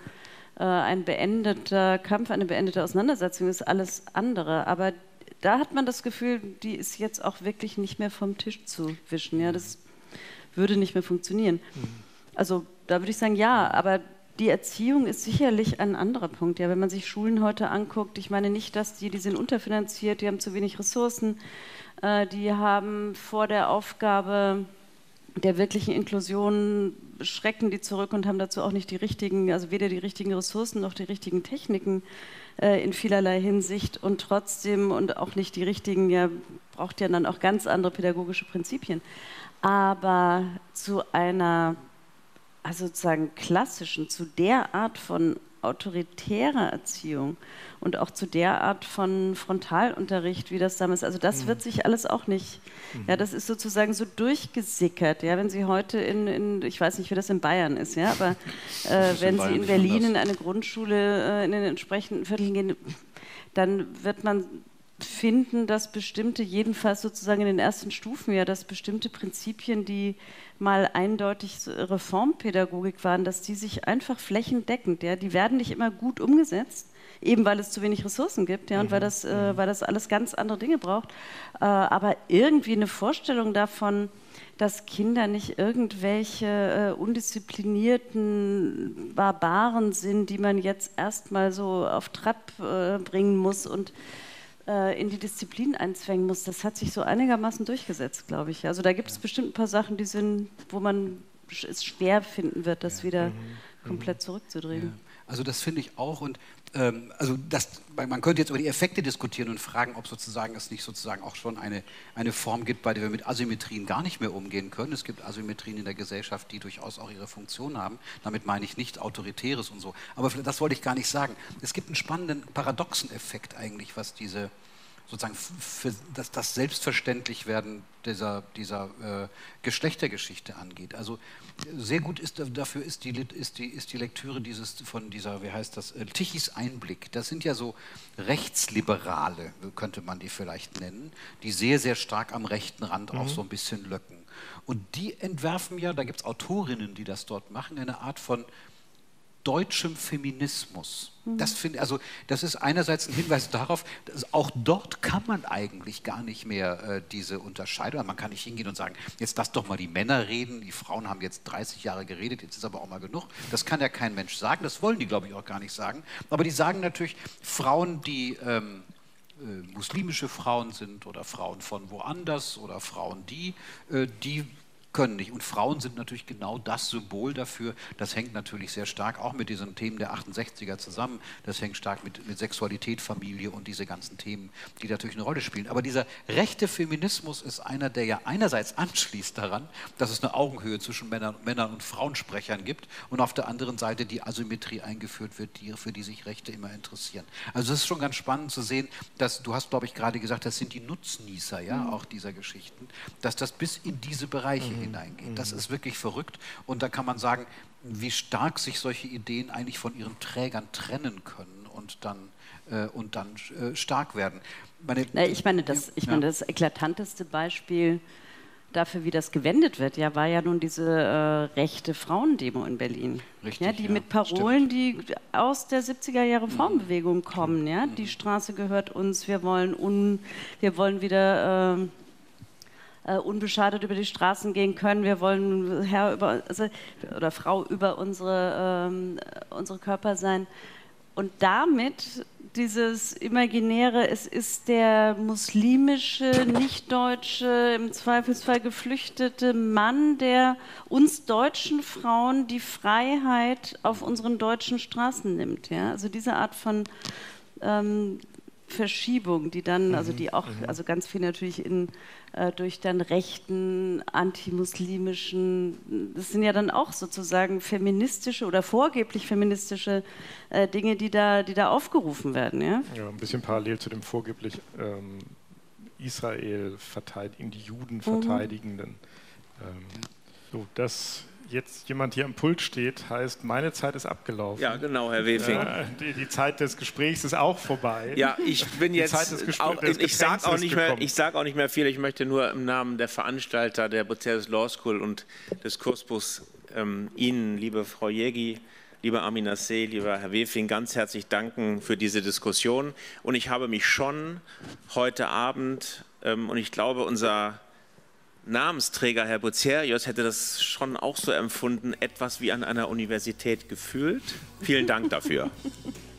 äh, ein beendeter Kampf, eine beendete Auseinandersetzung ist, alles andere. Aber da hat man das Gefühl, die ist jetzt auch wirklich nicht mehr vom Tisch zu wischen. Ja, das würde nicht mehr funktionieren. Mhm. Also da würde ich sagen, ja, aber die Erziehung ist sicherlich ein anderer Punkt. Ja, wenn man sich Schulen heute anguckt, ich meine nicht, dass die, die sind unterfinanziert, die haben zu wenig Ressourcen, äh, die haben vor der Aufgabe der wirklichen Inklusion schrecken die zurück und haben dazu auch nicht die richtigen, also weder die richtigen Ressourcen noch die richtigen Techniken äh, in vielerlei Hinsicht und trotzdem und auch nicht die richtigen, ja, braucht ja dann auch ganz andere pädagogische Prinzipien. Aber zu einer, also sozusagen klassischen, zu der Art von autoritärer Erziehung und auch zu der Art von Frontalunterricht, wie das damals, also das mhm. wird sich alles auch nicht, mhm. ja, das ist sozusagen so durchgesickert, ja, wenn Sie heute in, in ich weiß nicht, wie das in Bayern ist, ja, aber äh, wenn Sie in Berlin in eine Grundschule äh, in den entsprechenden Vierteln gehen, dann wird man finden, dass bestimmte, jedenfalls sozusagen in den ersten Stufen, ja, dass bestimmte Prinzipien, die mal eindeutig Reformpädagogik waren, dass die sich einfach flächendeckend, ja, die werden nicht immer gut umgesetzt, eben weil es zu wenig Ressourcen gibt, ja, und weil mhm. das, äh, mhm. weil das alles ganz andere Dinge braucht. Äh, aber irgendwie eine Vorstellung davon, dass Kinder nicht irgendwelche äh, undisziplinierten Barbaren sind, die man jetzt erstmal so auf Trab äh, bringen muss und äh, in die Disziplin einzwängen muss, das hat sich so einigermaßen durchgesetzt, glaube ich. Also da gibt es bestimmt ein paar Sachen, die sind, wo man es schwer finden wird, das wieder mhm. komplett zurückzudrehen. Also das finde ich auch und also das, man könnte jetzt über die Effekte diskutieren und fragen, ob sozusagen es nicht sozusagen auch schon eine, eine Form gibt, bei der wir mit Asymmetrien gar nicht mehr umgehen können. Es gibt Asymmetrien in der Gesellschaft, die durchaus auch ihre Funktion haben. Damit meine ich nicht Autoritäres und so. Aber das wollte ich gar nicht sagen. Es gibt einen spannenden paradoxen Effekt eigentlich, was diese sozusagen für das, das Selbstverständlichwerden dieser, dieser äh, Geschlechtergeschichte angeht. Also sehr gut ist dafür ist die, ist die, ist die Lektüre dieses von dieser, wie heißt das, äh, Tichys Einblick. Das sind ja so Rechtsliberale, könnte man die vielleicht nennen, die sehr, sehr stark am rechten Rand mhm. auch so ein bisschen löcken. Und die entwerfen ja, da gibt es Autorinnen, die das dort machen, eine Art von deutschem Feminismus. Mhm. Das finde also das ist einerseits ein Hinweis darauf, dass auch dort kann man eigentlich gar nicht mehr äh, diese Unterscheidung. Man kann nicht hingehen und sagen, jetzt lass doch mal die Männer reden, die Frauen haben jetzt 30 Jahre geredet, jetzt ist aber auch mal genug. Das kann ja kein Mensch sagen, das wollen die, glaube ich, auch gar nicht sagen. Aber die sagen natürlich, Frauen, die ähm, äh, muslimische Frauen sind oder Frauen von woanders oder Frauen, die, äh, die können nicht. Und Frauen sind natürlich genau das Symbol dafür. Das hängt natürlich sehr stark auch mit diesen Themen der 68er zusammen. Das hängt stark mit, mit Sexualität, Familie und diese ganzen Themen, die natürlich eine Rolle spielen. Aber dieser rechte Feminismus ist einer, der ja einerseits anschließt daran, dass es eine Augenhöhe zwischen Männern, Männern und Frauensprechern gibt und auf der anderen Seite die Asymmetrie eingeführt wird, die, für die sich Rechte immer interessieren. Also es ist schon ganz spannend zu sehen, dass du hast, glaube ich, gerade gesagt, das sind die Nutznießer ja, mhm. auch dieser Geschichten, dass das bis in diese Bereiche mhm hineingeht. Das ist wirklich verrückt. Und da kann man sagen, wie stark sich solche Ideen eigentlich von ihren Trägern trennen können und dann, äh, und dann äh, stark werden. Meine, Na, ich meine, das, ich ja. meine, das eklatanteste Beispiel dafür, wie das gewendet wird, ja, war ja nun diese äh, rechte Frauendemo in Berlin. Richtig, ja, die ja, mit Parolen, stimmt. die aus der 70er Jahre Frauenbewegung kommen. Ja? Die Straße gehört uns, wir wollen, un, wir wollen wieder äh, äh, unbeschadet über die Straßen gehen können. Wir wollen Herr über, also, oder Frau über unsere, ähm, unsere Körper sein. Und damit dieses imaginäre, es ist der muslimische, nicht-deutsche, im Zweifelsfall geflüchtete Mann, der uns deutschen Frauen die Freiheit auf unseren deutschen Straßen nimmt. Ja? Also diese Art von ähm, Verschiebung, die dann, also die auch, mhm. also ganz viel natürlich in, äh, durch dann rechten, antimuslimischen, das sind ja dann auch sozusagen feministische oder vorgeblich feministische äh, Dinge, die da, die da aufgerufen werden. Ja? ja, ein bisschen parallel zu dem vorgeblich ähm, Israel verteidigen, die Juden mhm. verteidigenden. Mhm. Ähm, so, das jetzt jemand hier am Pult steht, heißt, meine Zeit ist abgelaufen. Ja, genau, Herr Wefing. Äh, die, die, Zeit des Gesprächs ist auch vorbei. Ja, ich bin jetzt auch, ich sage auch, nicht mehr, sag auch nicht mehr viel. Ich möchte nur im Namen der Veranstalter der Bucerus Law School und des Kursbus ähm, Ihnen, liebe Frau Jägi, lieber Armin Assé, lieber Herr Wefing, ganz herzlich danken für diese Diskussion. Und ich habe mich schon heute Abend, ähm, und ich glaube, unser Namensträger, Herr Bucerius, hätte das schon auch so empfunden, etwas wie an einer Universität gefühlt. Vielen Dank dafür.